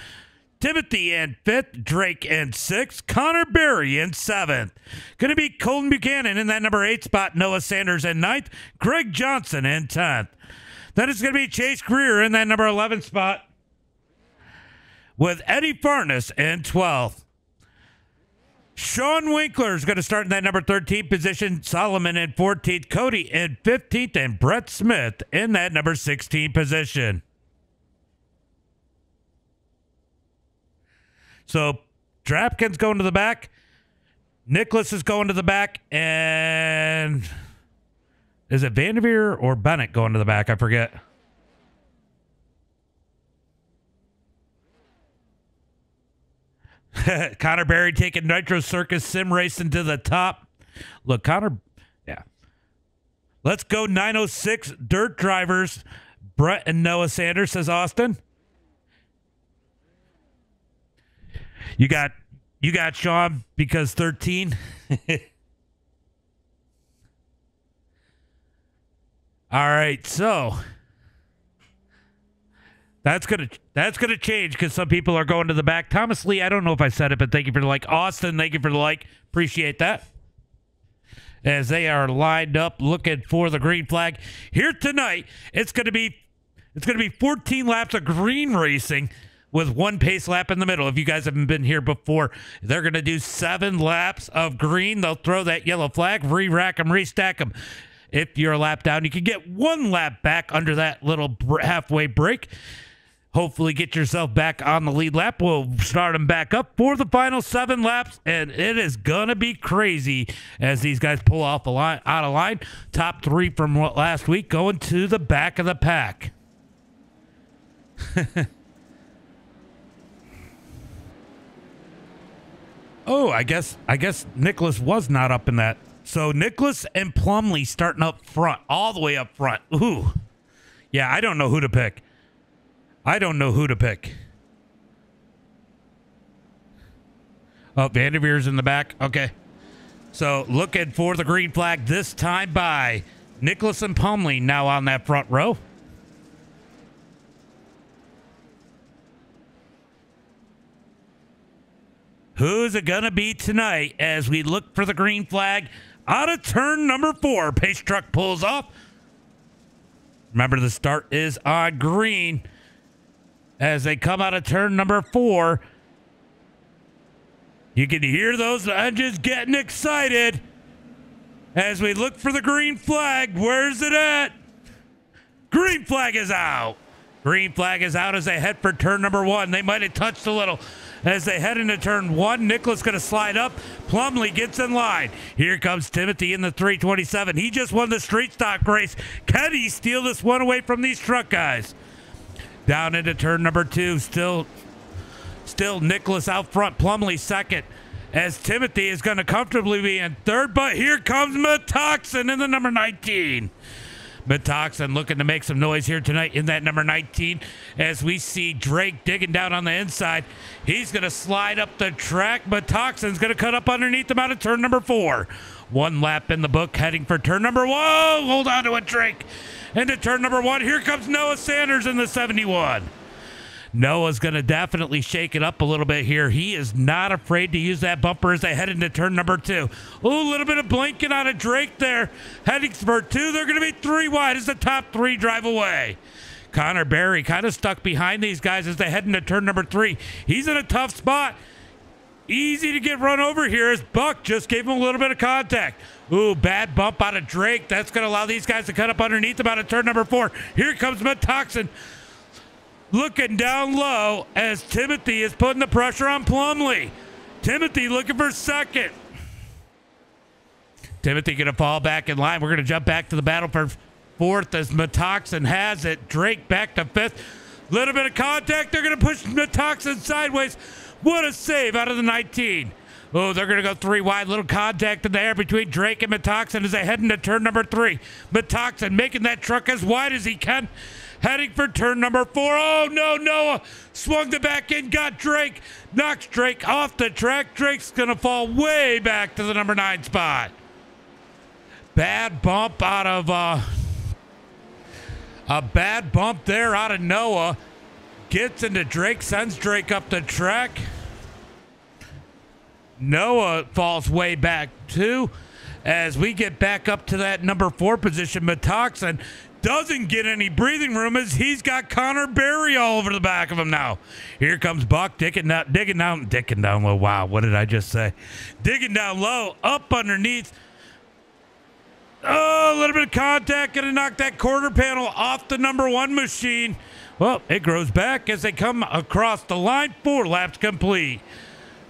Speaker 1: Timothy in fifth, Drake in sixth, Connor Barry in seventh. Going to be Colton Buchanan in that number eight spot, Noah Sanders in ninth, Greg Johnson in tenth. Then it's going to be Chase Greer in that number 11 spot, with Eddie Farness in 12th. Sean Winkler is going to start in that number 13 position. Solomon in 14th. Cody in 15th. And Brett Smith in that number 16 position. So Drapkin's going to the back. Nicholas is going to the back. And is it Vanderveer or Bennett going to the back? I forget. [laughs] Connor Barry taking Nitro Circus sim racing to the top. Look, Connor, yeah. Let's go 906 dirt drivers. Brett and Noah Sanders, says Austin. You got you got Sean because 13. [laughs] All right, so that's gonna that's gonna change because some people are going to the back. Thomas Lee, I don't know if I said it, but thank you for the like. Austin, thank you for the like. Appreciate that. As they are lined up looking for the green flag here tonight, it's gonna be it's gonna be 14 laps of green racing. With one pace lap in the middle. If you guys haven't been here before, they're going to do seven laps of green. They'll throw that yellow flag, re rack them, restack them. If you're a lap down, you can get one lap back under that little halfway break. Hopefully, get yourself back on the lead lap. We'll start them back up for the final seven laps, and it is gonna be crazy as these guys pull off the line out of line. Top three from last week going to the back of the pack. [laughs] oh, I guess I guess Nicholas was not up in that. So Nicholas and Plumley starting up front, all the way up front. Ooh. Yeah, I don't know who to pick. I don't know who to pick. Oh, Vanderveer's in the back. Okay. So looking for the green flag this time by Nicholas and Plumley now on that front row. Who's it going to be tonight as we look for the green flag out of turn number four? Pace truck pulls off. Remember, the start is on green as they come out of turn number four. You can hear those engines getting excited as we look for the green flag. Where's it at? Green flag is out. Green flag is out as they head for turn number one. They might have touched a little as they head into turn one. Nicholas going to slide up. Plumley gets in line. Here comes Timothy in the 327. He just won the street stock race. Can he steal this one away from these truck guys? Down into turn number two. Still, still Nicholas out front. Plumley second. As Timothy is going to comfortably be in third, but here comes Metoxen in the number 19. Metoxen looking to make some noise here tonight in that number 19 as we see Drake digging down on the inside. He's going to slide up the track. Metoxen's going to cut up underneath him out of turn number four. One lap in the book heading for turn number one. Hold on to it, Drake. Into turn number one. Here comes Noah Sanders in the 71. Noah's going to definitely shake it up a little bit here. He is not afraid to use that bumper as they head into turn number two. Ooh, a little bit of blinking on a Drake there. Heading for two. They're going to be three wide as the top three drive away. Connor Barry kind of stuck behind these guys as they head into turn number three. He's in a tough spot. Easy to get run over here as Buck just gave him a little bit of contact. Ooh, bad bump out of Drake. That's going to allow these guys to cut up underneath about a turn number four. Here comes Metoxen looking down low as Timothy is putting the pressure on Plumley. Timothy looking for second. Timothy going to fall back in line. We're going to jump back to the battle for fourth as Metoxen has it. Drake back to fifth. Little bit of contact. They're going to push Metoxen sideways. What a save out of the 19. Oh, they're going to go three wide. Little contact in the air between Drake and Metoxen as they head into turn number three. Metoxen making that truck as wide as he can heading for turn number four. Oh no, Noah swung the back end, got Drake, knocks Drake off the track. Drake's gonna fall way back to the number nine spot. Bad bump out of uh, a bad bump there out of Noah. Gets into Drake, sends Drake up the track. Noah falls way back too. As we get back up to that number four position, Metoxen doesn't get any breathing room as he's got Connor Barry all over the back of him now. Here comes Buck digging down, digging down, digging down low. Wow, what did I just say? Digging down low, up underneath. Oh, a little bit of contact, gonna knock that quarter panel off the number one machine. Well, it grows back as they come across the line. Four laps complete.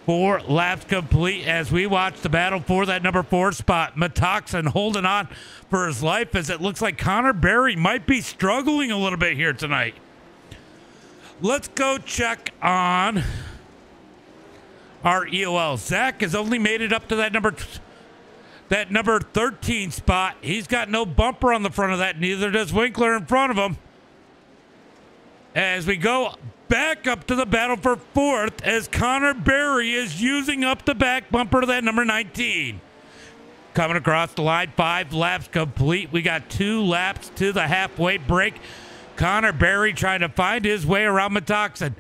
Speaker 1: Four laps complete as we watch the battle for that number four spot. Metoxen holding on for his life as it looks like Connor Barry might be struggling a little bit here tonight. Let's go check on our EOL. Zach has only made it up to that number that number 13 spot. He's got no bumper on the front of that, neither does Winkler in front of him. As we go back up to the battle for fourth as Connor Barry is using up the back bumper to that number 19. Coming across the line, five laps complete. We got two laps to the halfway break. Connor Barry trying to find his way around Metoxen.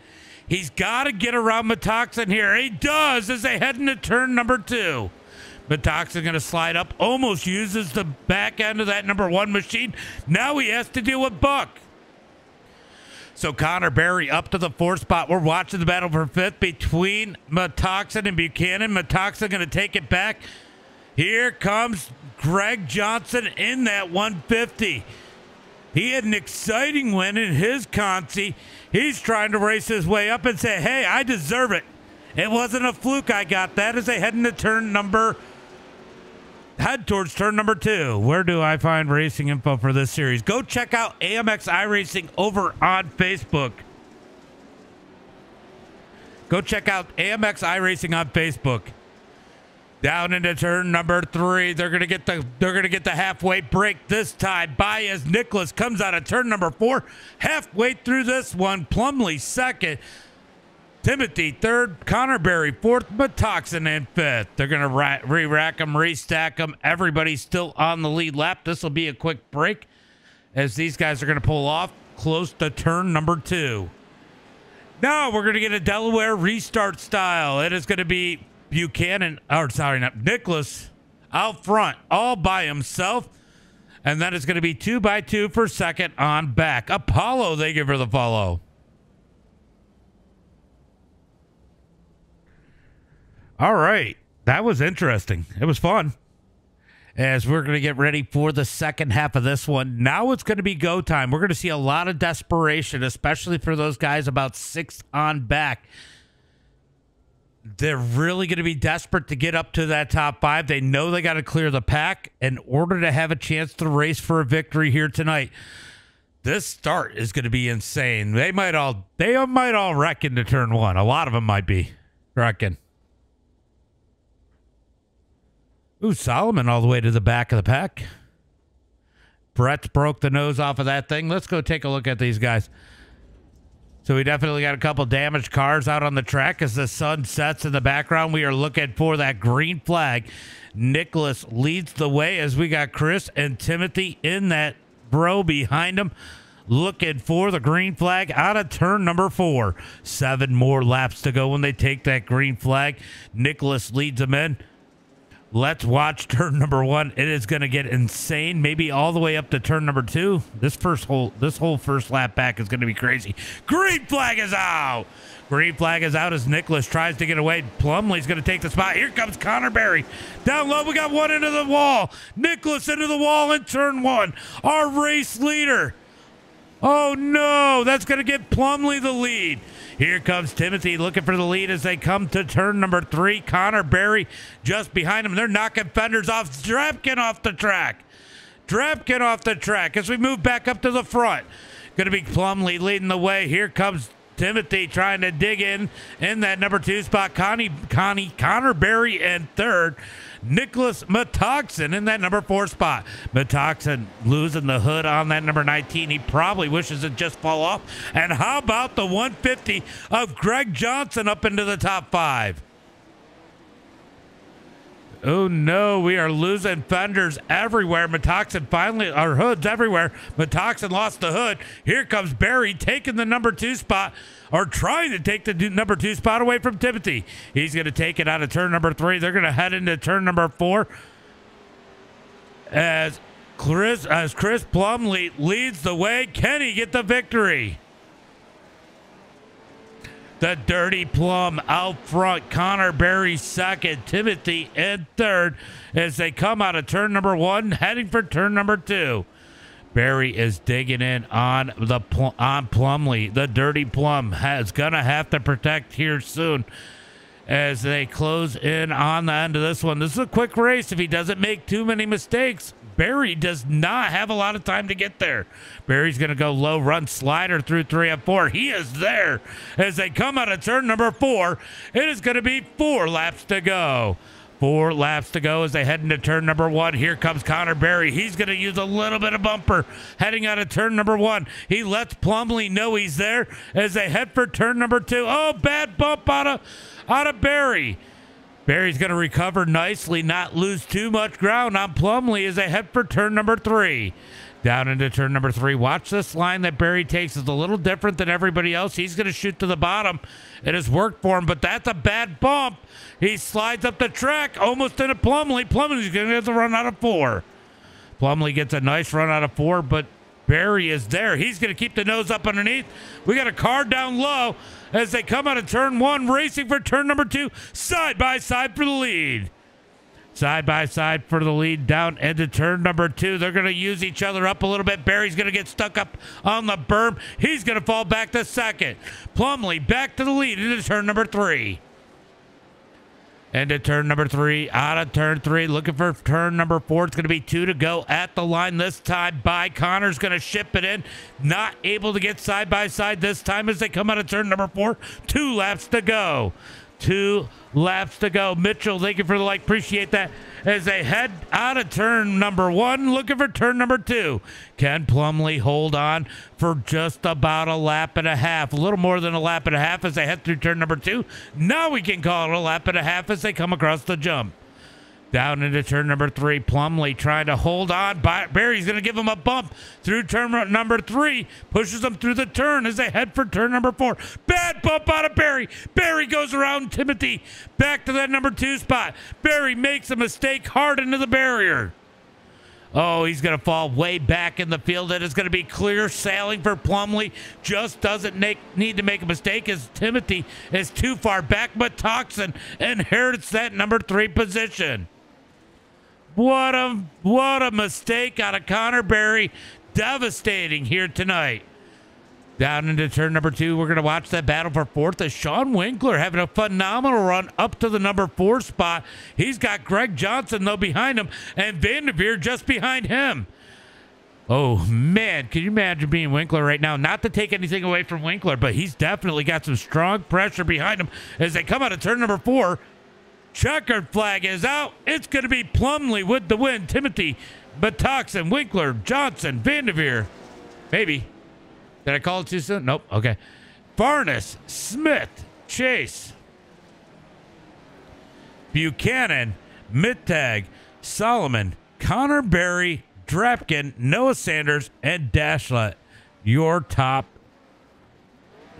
Speaker 1: He's got to get around Metoxen here. He does as they head into turn number two. Metoxen going to slide up, almost uses the back end of that number one machine. Now he has to deal with Buck. So Connor Barry up to the fourth spot. We're watching the battle for fifth between Metoxen and Buchanan. Metoxen going to take it back. Here comes Greg Johnson in that 150. He had an exciting win in his Consi. He's trying to race his way up and say, hey, I deserve it. It wasn't a fluke I got that as they head into turn number head towards turn number two. Where do I find racing info for this series? Go check out AMX iRacing over on Facebook. Go check out AMX iRacing on Facebook. Down into turn number three. They're gonna get the they're gonna get the halfway break this time. Baez Nicholas comes out of turn number four. Halfway through this one, Plumley second. Timothy third, Connor Barry fourth, Metoxen in fifth. They're going to re-rack them, restack them. Everybody's still on the lead lap. This will be a quick break as these guys are going to pull off close to turn number two. Now we're going to get a Delaware restart style. It is going to be Buchanan, or sorry, not Nicholas out front all by himself. And then it's going to be two by two for second on back. Apollo, they give her the follow. All right. That was interesting. It was fun. As we're going to get ready for the second half of this one. Now it's going to be go time. We're going to see a lot of desperation, especially for those guys about six on back. They're really going to be desperate to get up to that top five. They know they got to clear the pack in order to have a chance to race for a victory here tonight. This start is going to be insane. They might all they might all wreck into turn one. A lot of them might be wrecking. Ooh, Solomon all the way to the back of the pack. Brett broke the nose off of that thing. Let's go take a look at these guys. So we definitely got a couple damaged cars out on the track as the sun sets in the background. We are looking for that green flag. Nicholas leads the way as we got Chris and Timothy in that bro behind him. Looking for the green flag out of turn number four. Seven more laps to go when they take that green flag. Nicholas leads them in. Let's watch turn number one. It is going to get insane. Maybe all the way up to turn number two. This first whole, this whole first lap back is going to be crazy. Green flag is out. Green flag is out as Nicholas tries to get away. Plumley's going to take the spot. Here comes Connor Barry. Down low, we got one into the wall. Nicholas into the wall in turn one. Our race leader. Oh no, that's going to get Plumley the lead. Here comes Timothy looking for the lead as they come to turn number three. Connor Barry just behind him. They're knocking fenders off. Drapkin off the track. Drapkin off the track as we move back up to the front. Going to be Plumley leading the way. Here comes Timothy trying to dig in in that number two spot. Connie, Connie, Connor Barry in third. Nicholas Metoxen in that number four spot. Metoxen losing the hood on that number 19. He probably wishes it just fall off. And how about the 150 of Greg Johnson up into the top five? Oh no, we are losing fenders everywhere. Metoxen finally, our hoods everywhere. Metoxen lost the hood. Here comes Barry taking the number two spot or trying to take the number two spot away from Timothy. He's going to take it out of turn number three. They're going to head into turn number four as Chris as Chris Plumley leads the way. Can he get the victory? The Dirty Plum out front. Connor Barry second. Timothy in third as they come out of turn number one, heading for turn number two. Barry is digging in on the on Plumley. The Dirty Plum has gonna have to protect here soon as they close in on the end of this one. This is a quick race. If he doesn't make too many mistakes, Barry does not have a lot of time to get there. Barry's going to go low run slider through three and four. He is there as they come out of turn number four. It is going to be four laps to go. Four laps to go as they head into turn number one. Here comes Connor Barry. He's going to use a little bit of bumper heading out of turn number one. He lets Plumley know he's there as they head for turn number two. Oh, bad bump out of out of Barry. Barry's going to recover nicely, not lose too much ground on Plumley as they head for turn number three. Down into turn number three. Watch this line that Barry takes is a little different than everybody else. He's going to shoot to the bottom. It has worked for him, but that's a bad bump. He slides up the track almost into Plumley. Plumley's going to have to run out of four. Plumley gets a nice run out of four, but Barry is there. He's going to keep the nose up underneath. We got a car down low as they come out of turn one, racing for turn number two, side by side for the lead. Side by side for the lead down into turn number two. They're going to use each other up a little bit. Barry's going to get stuck up on the berm. He's going to fall back to second. Plumley back to the lead into turn number three. Into turn number three, out of turn three, looking for turn number four. It's going to be two to go at the line this time. By Connor's going to ship it in. Not able to get side by side this time as they come out of turn number four. Two laps to go. Two laps to go. Mitchell, thank you for the like. Appreciate that. As they head out of turn number one, looking for turn number two. Can Plumley hold on for just about a lap and a half? A little more than a lap and a half as they head through turn number two. Now we can call it a lap and a half as they come across the jump. Down into turn number three, Plumley trying to hold on. Barry's going to give him a bump through turn number three, pushes him through the turn as they head for turn number four. Bad bump out of Barry. Barry goes around Timothy back to that number two spot. Barry makes a mistake hard into the barrier. Oh, he's going to fall way back in the field. It is going to be clear sailing for Plumley. Just doesn't make, need to make a mistake as Timothy is too far back, but Toxin inherits that number three position. What a what a mistake out of Connor Barry. Devastating here tonight. Down into turn number two, we're going to watch that battle for fourth as Sean Winkler having a phenomenal run up to the number four spot. He's got Greg Johnson, though, behind him, and Vanderveer just behind him. Oh, man, can you imagine being Winkler right now? Not to take anything away from Winkler, but he's definitely got some strong pressure behind him as they come out of turn number four. Checkered flag is out. It's going to be Plumley with the win. Timothy, Metoxen, Winkler, Johnson, Vanderveer. Maybe. Did I call it too soon? Nope. Okay. Farnes, Smith, Chase, Buchanan, Mittag, Solomon, Connor Barry, Drapkin, Noah Sanders, and Dashlet. Your top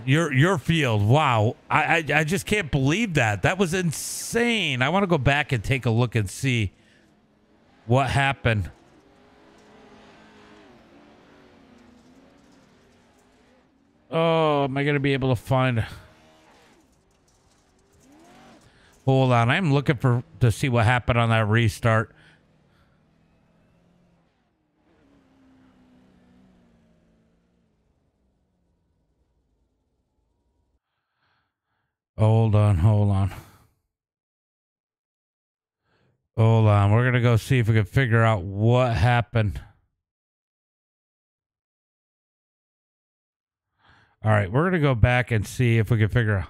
Speaker 1: your your field. Wow, I, I, I just can't believe that. That was insane. I want to go back and take a look and see what happened. Oh, am I gonna be able to find? Hold on, I'm looking for to see what happened on that restart. Hold on, hold on. Hold on. We're going to go see if we can figure out what happened. All right, we're going to go back and see if we can figure out.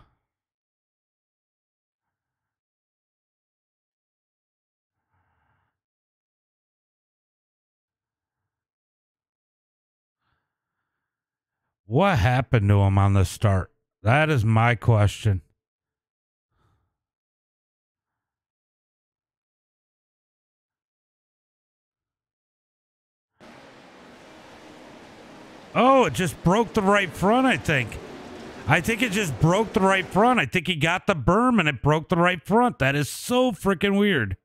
Speaker 1: What happened to him on the start? That is my question. Oh, it just broke the right front, I think. I think it just broke the right front. I think he got the berm and it broke the right front. That is so freaking weird.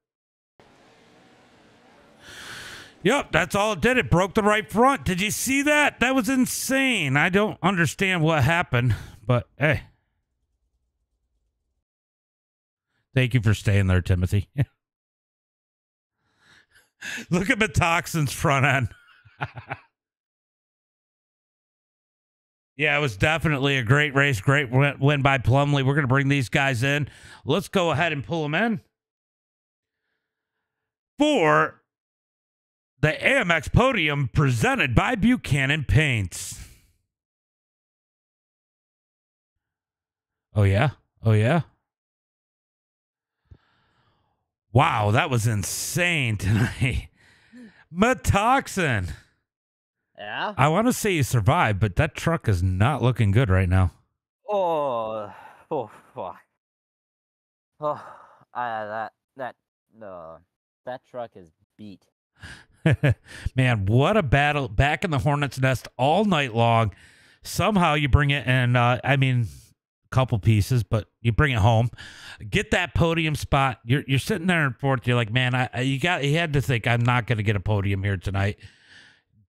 Speaker 1: Yep, that's all it did. It broke the right front. Did you see that? That was insane. I don't understand what happened, but hey. Thank you for staying there, Timothy. [laughs] Look at Metoxen's front end. [laughs] Yeah, it was definitely a great race. Great win by Plumley. We're going to bring these guys in. Let's go ahead and pull them in for the AMX podium presented by Buchanan Paints. Oh, yeah. Oh, yeah. Wow, that was insane [laughs] tonight. Metoxen.
Speaker 2: Yeah.
Speaker 1: I want to say you survived, but that truck is not looking good right now.
Speaker 2: Oh, oh, fuck. Oh, uh, that that no, that truck is beat. [laughs]
Speaker 1: Man, what a battle! Back in the Hornets' nest all night long. Somehow you bring it, and uh, I mean, a couple pieces, but you bring it home. Get that podium spot. You're you're sitting there in fourth. You're like, man, I, you got you had to think I'm not going to get a podium here tonight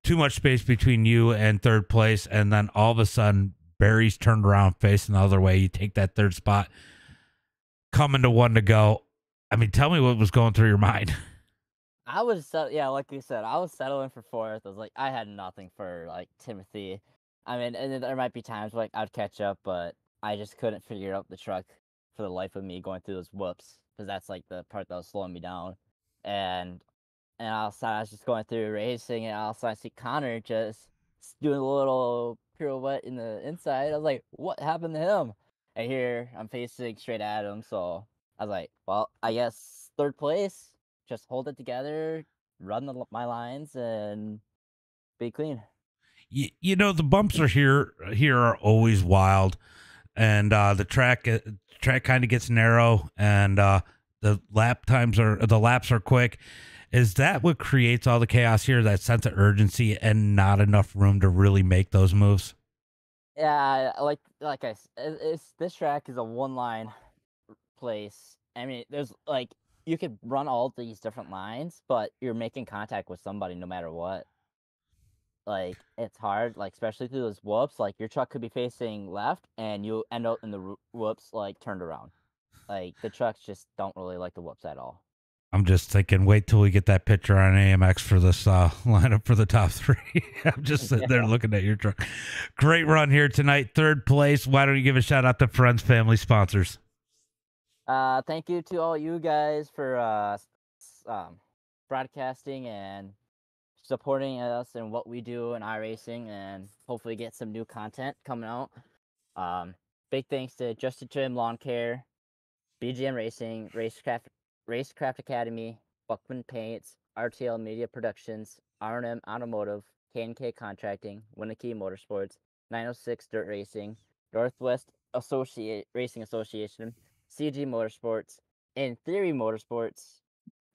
Speaker 1: too much space between you and third place, and then all of a sudden Barry's turned around facing the other way. You take that third spot, coming to one to go. I mean, tell me what was going through your mind. [laughs]
Speaker 2: I was yeah, like you said, I was settling for fourth. I was like, I had nothing for like Timothy. I mean, and there might be times like I'd catch up, but I just couldn't figure out the truck for the life of me going through those whoops because that's like the part that was slowing me down. And and I was just going through racing, and also I see Connor just doing a little pirouette in the inside. I was like, what happened to him? And here I'm facing straight at him, so I was like, well, I guess third place. Just hold it together, run the, my lines, and be clean.
Speaker 1: You, you know the bumps are here here are always wild, and uh, the track uh, track kind of gets narrow, and uh, the lap times are the laps are quick. Is that what creates all the chaos here? That sense of urgency and not enough room to really make those moves.
Speaker 2: Yeah, like like I, it's this track is a one line place. I mean, there's like you could run all these different lines, but you're making contact with somebody no matter what. Like it's hard, like especially through those whoops. Like your truck could be facing left, and you end up in the whoops like turned around. Like the trucks just don't really like the whoops at all.
Speaker 1: I'm just thinking, wait till we get that picture on AMX for this uh, [laughs] lineup for the top three. [laughs] I'm just sitting there looking at your truck. Great run here tonight, third place. Why don't you give a shout out to friends, family, sponsors?
Speaker 2: Uh, thank you to all you guys for uh, um, broadcasting and supporting us and what we do in iRacing, and hopefully get some new content coming out. Um, big thanks to Just a Trim Lawn Care, BGM Racing, Racecraft, Racecraft Academy, Buchanan Paints, RTL Media Productions, R&M Automotive, K&K Contracting, Winnicky Motorsports, 906 Dirt Racing, Northwest Associate Racing Association, CG Motorsports, and Theory Motorsports,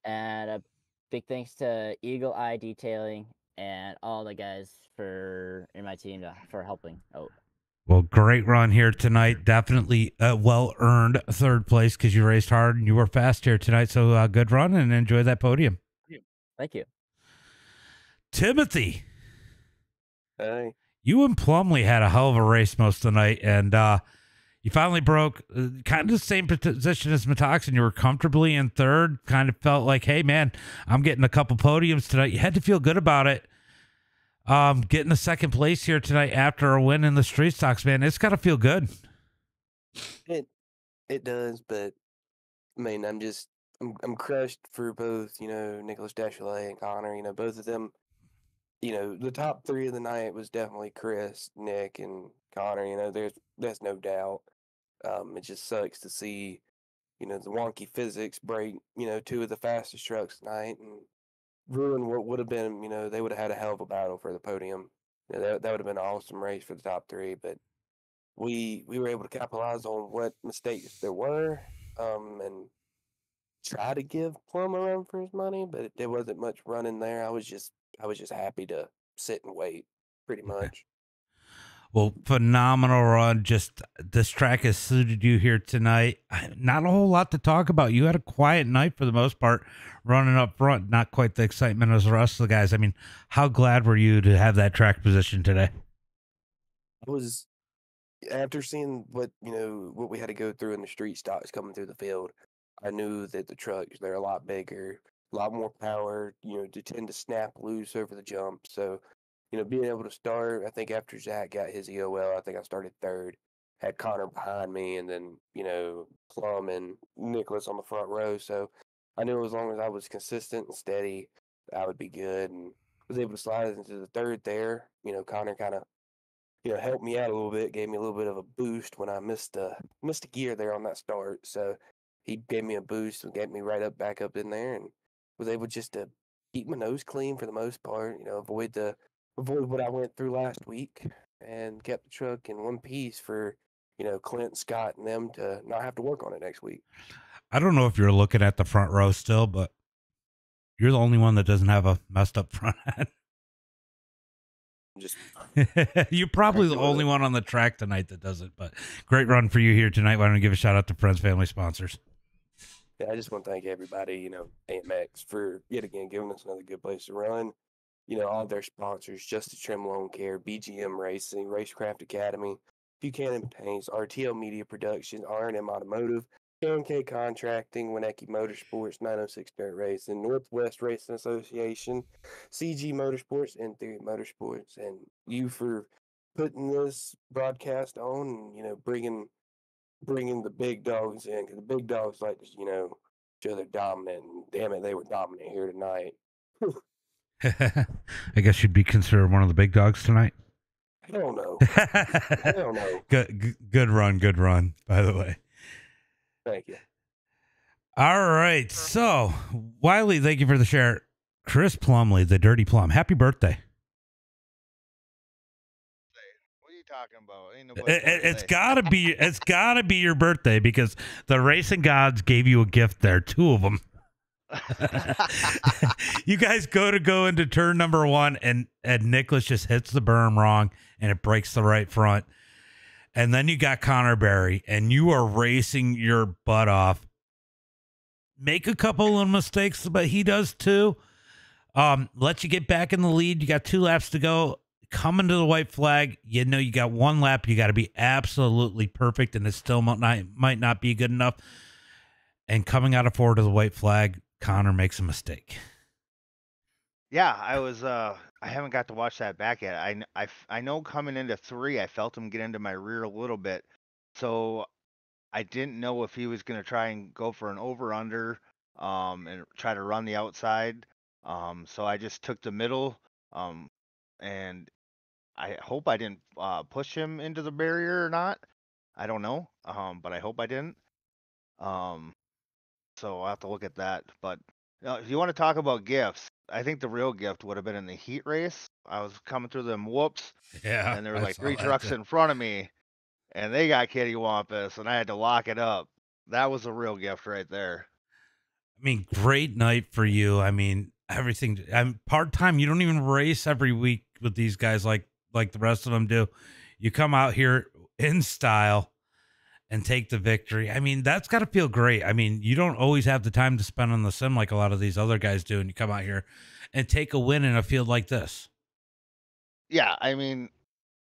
Speaker 2: and a big thanks to Eagle Eye Detailing and all the guys for in my team for helping out.
Speaker 1: Well, great run here tonight. Definitely a well earned third place because you raced hard and you were fast here tonight. So uh, good run and enjoy that podium.
Speaker 2: Thank you.
Speaker 1: Timothy,
Speaker 3: Hey,
Speaker 1: you and Plumley had a hell of a race most of the night, and uh, you finally broke uh, kind of the same position as Metoxen. You were comfortably in third. Kind of felt like, hey man, I'm getting a couple podiums tonight. You had to feel good about it. Um, getting the second place here tonight after a win in the street stocks, man, it's got to feel good.
Speaker 3: it it does, but I mean, I'm just I'm I'm crushed for both. You know, Nicholas Deschalais and Connor. You know, both of them. You know, the top three of the night was definitely Chris, Nick, and Connor. You know, there's there's no doubt. Um, it just sucks to see, you know, the wonky physics break. You know, two of the fastest trucks tonight and ruin what would have been. You know, they would have had a hell of a battle for the podium. You know, that that would have been an awesome race for the top three, but we we were able to capitalize on what mistakes there were, um, and try to give Plum a run for his money, but it, there wasn't much running there. I was just I was just happy to sit and wait, pretty much.
Speaker 1: Well, phenomenal run. Just this track has suited you here tonight. Not a whole lot to talk about. You had a quiet night for the most part, running up front. Not quite the excitement as the rest of the guys. I mean, how glad were you to have that track position today?
Speaker 3: I was after seeing what you know what we had to go through in the street stocks coming through the field. I knew that the trucks they're a lot bigger, a lot more power. You know, they tend to snap loose over the jump. So, you know, being able to start, I think after Zach got his EOL, I think I started third. Had Connor behind me, and then you know Plum and Nicholas on the front row. So I knew as long as I was consistent and steady, I would be good. And was able to slide into the third there. You know, Connor kind of you know, helped me out a little bit, gave me a little bit of a boost when I missed a missed a gear there on that start. So he gave me a boost and got me right up back up in there and was able just to keep my nose clean for the most part, you know, avoid the avoid what I went through last week and kept the truck in one piece for, you know, Clint, Scott and them to not have to work on it next week.
Speaker 1: I don't know if you're looking at the front row still, but you're the only one that doesn't have a messed up [laughs] front end.
Speaker 3: Just [laughs]
Speaker 1: you're probably the only one on the track tonight that doesn't. But great run for you here tonight. Why don't you give a shout out to friends, family, sponsors?
Speaker 3: yeah, I just want to thank everybody, you know, AMX for yet again giving us another good place to run. You know, all their sponsors, Just a Trim Lawn Care, BGM Racing, Racecraft Academy, Buchanan Paints, RTL Media Productions, R&M Automotive, K&K Contracting, Winnecky Motorsports, 906 Dirt Racing, Northwest Racing Association, CG Motorsports, and Theory Motorsports, and you for putting this broadcast on, you know, bringing bringing the big dogs in because the big dogs like to, you know, show they're dominant. And damn it, they were dominant here tonight. [laughs] [laughs]
Speaker 1: I guess you'd be considered one of the big dogs tonight.
Speaker 3: I don't know. I don't know.
Speaker 1: good, good run, good run. By the way.
Speaker 3: Thank you.
Speaker 1: All right. So, Wiley, thank you for the share. Chris Plumley, the Dirty Plum. Happy birthday.
Speaker 4: What are you talking about? Ain't
Speaker 1: It, it, it's
Speaker 4: birthday.
Speaker 1: gotta be. It's gotta be your birthday because the racing gods gave you a gift there. Two of them. [laughs] you guys go to go into turn number one, and and Nicholas just hits the berm wrong, and it breaks the right front. And then you got Connor Barry, and you are racing your butt off. Make a couple of mistakes, but he does too. Um, let you get back in the lead. You got two laps to go. Coming to the white flag, you know you got one lap. You got to be absolutely perfect, and it still might not, might not be good enough. And coming out of four to the white flag, Connor makes a mistake.
Speaker 4: Yeah, I was. Uh, I haven't got to watch that back yet. I, I, I know coming into three, I felt him get into my rear a little bit, so I didn't know if he was gonna try and go for an over under, um, and try to run the outside. Um, so I just took the middle, um, and I hope I didn't uh, push him into the barrier or not. I don't know, um, but I hope I didn't. Um, so I'll have to look at that. But uh, if you want to talk about gifts, I think the real gift would have been in the heat race. I was coming through them whoops,
Speaker 1: Yeah,
Speaker 4: and there were like three trucks in front of me, and they got kitty wampus, and I had to lock it up. That was a real gift right there.
Speaker 1: I mean, great night for you. I mean, everything. I'm part time. You don't even race every week with these guys like like the rest of them do. You come out here in style and take the victory. I mean, that's got to feel great. I mean, you don't always have the time to spend on the sim like a lot of these other guys do, and you come out here and take a win in a field like this.
Speaker 4: Yeah, I mean,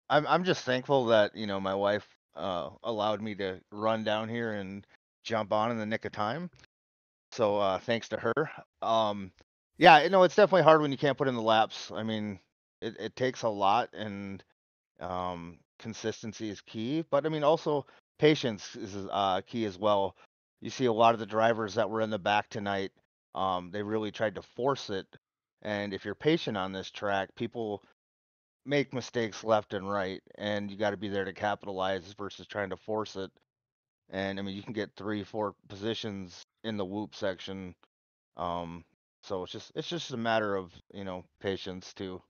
Speaker 4: I'm I'm just thankful that you know my wife uh, allowed me to run down here and jump on in the nick of time. So uh, thanks to her. Um, yeah, you know it's definitely hard when you can't put in the laps. I mean, it, it takes a lot, and um, consistency is key. But I mean, also patience is uh, key as well. You see a lot of the drivers that were in the back tonight. Um, they really tried to force it, and if you're patient on this track, people make mistakes left and right, and you got to be there to capitalize versus trying to force it. And I mean, you can get three, four positions in the whoop section. Um, so it's just it's just a matter of you know patience too.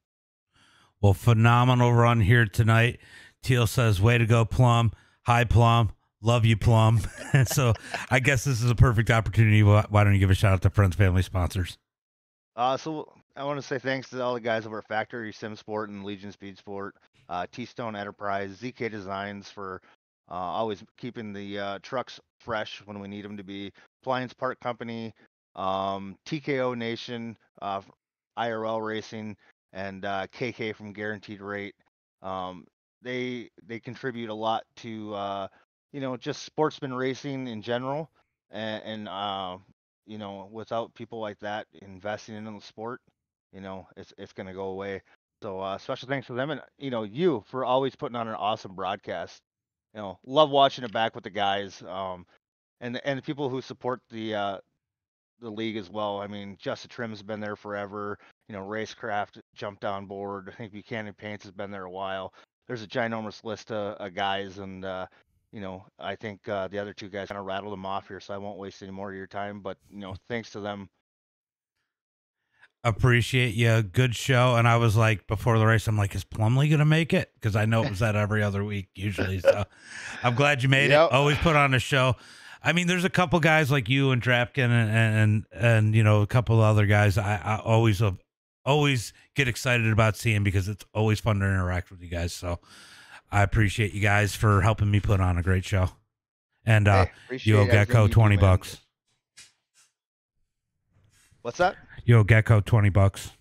Speaker 1: Well, phenomenal run here tonight. Teal says, "Way to go, Plum. Hi, Plum. Love you, Plum." [laughs] so, I guess this is a perfect opportunity. Why don't you give a shout out to friends, family, sponsors?
Speaker 4: Uh, so I want to say thanks to all the guys over at Factory Sim Sport and Legion Speed Sport, uh, T Stone Enterprise, ZK Designs for uh, always keeping the uh, trucks fresh when we need them to be. Appliance Part Company, um, TKO Nation, uh, IRL Racing, and uh, KK from Guaranteed Rate. Um, they they contribute a lot to uh, you know just sportsman racing in general, and, and uh, you know without people like that investing in the sport, you know it's it's gonna go away. So uh, special thanks to them and you know you for always putting on an awesome broadcast. You know, love watching it back with the guys, um, and and the people who support the uh, the league as well. I mean, Just a Trim's been there forever. You know, Racecraft jumped on board. I think Buchanan Paints has been there a while. There's a ginormous list of, of guys, and uh, you know, I think uh, the other two guys kind of rattled them off here, so I won't waste any more of your time. But you know, thanks to them.
Speaker 1: Appreciate you. Good show. And I was like, before the race, I'm like, is Plumley going to make it? Because I know it was that every other week usually. So I'm glad you made
Speaker 4: Yep.
Speaker 1: it. Always put on a show. I mean, there's a couple guys like you and Drapkin and, and, and, you know, a couple other guys I, I always, uh, always get excited about seeing because it's always fun to interact with you guys. So I appreciate you guys for helping me put on a great show. And, uh,
Speaker 4: Hey,
Speaker 1: Gecko,
Speaker 4: you do,
Speaker 1: 20
Speaker 4: man.
Speaker 1: bucks.
Speaker 4: What's that?
Speaker 1: Yo Gecko, 20 bucks.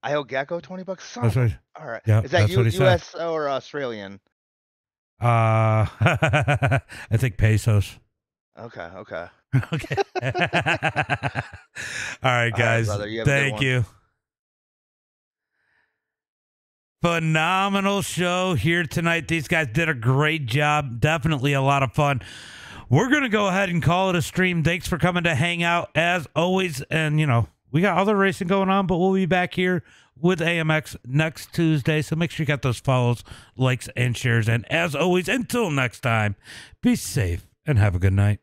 Speaker 4: I owe Gecko twenty bucks. Son
Speaker 1: That's right.
Speaker 4: All right.
Speaker 1: Yeah,
Speaker 4: Is that
Speaker 1: that's
Speaker 4: U-
Speaker 1: what he said.
Speaker 4: U.S. or Australian?
Speaker 1: Uh, [laughs] I think pesos.
Speaker 4: Okay. Okay. [laughs]
Speaker 1: Okay. [laughs] All right, guys.
Speaker 4: brother, you have a good
Speaker 1: Thank you. Phenomenal show here tonight. These guys did a great job. Definitely a lot of fun. We're going to go ahead and call it a stream. Thanks for coming to hang out as always. And, you know, we got other racing going on, but we'll be back here with AMX next Tuesday. So make sure you got those follows, likes, and shares. And as always, until next time, be safe and have a good night.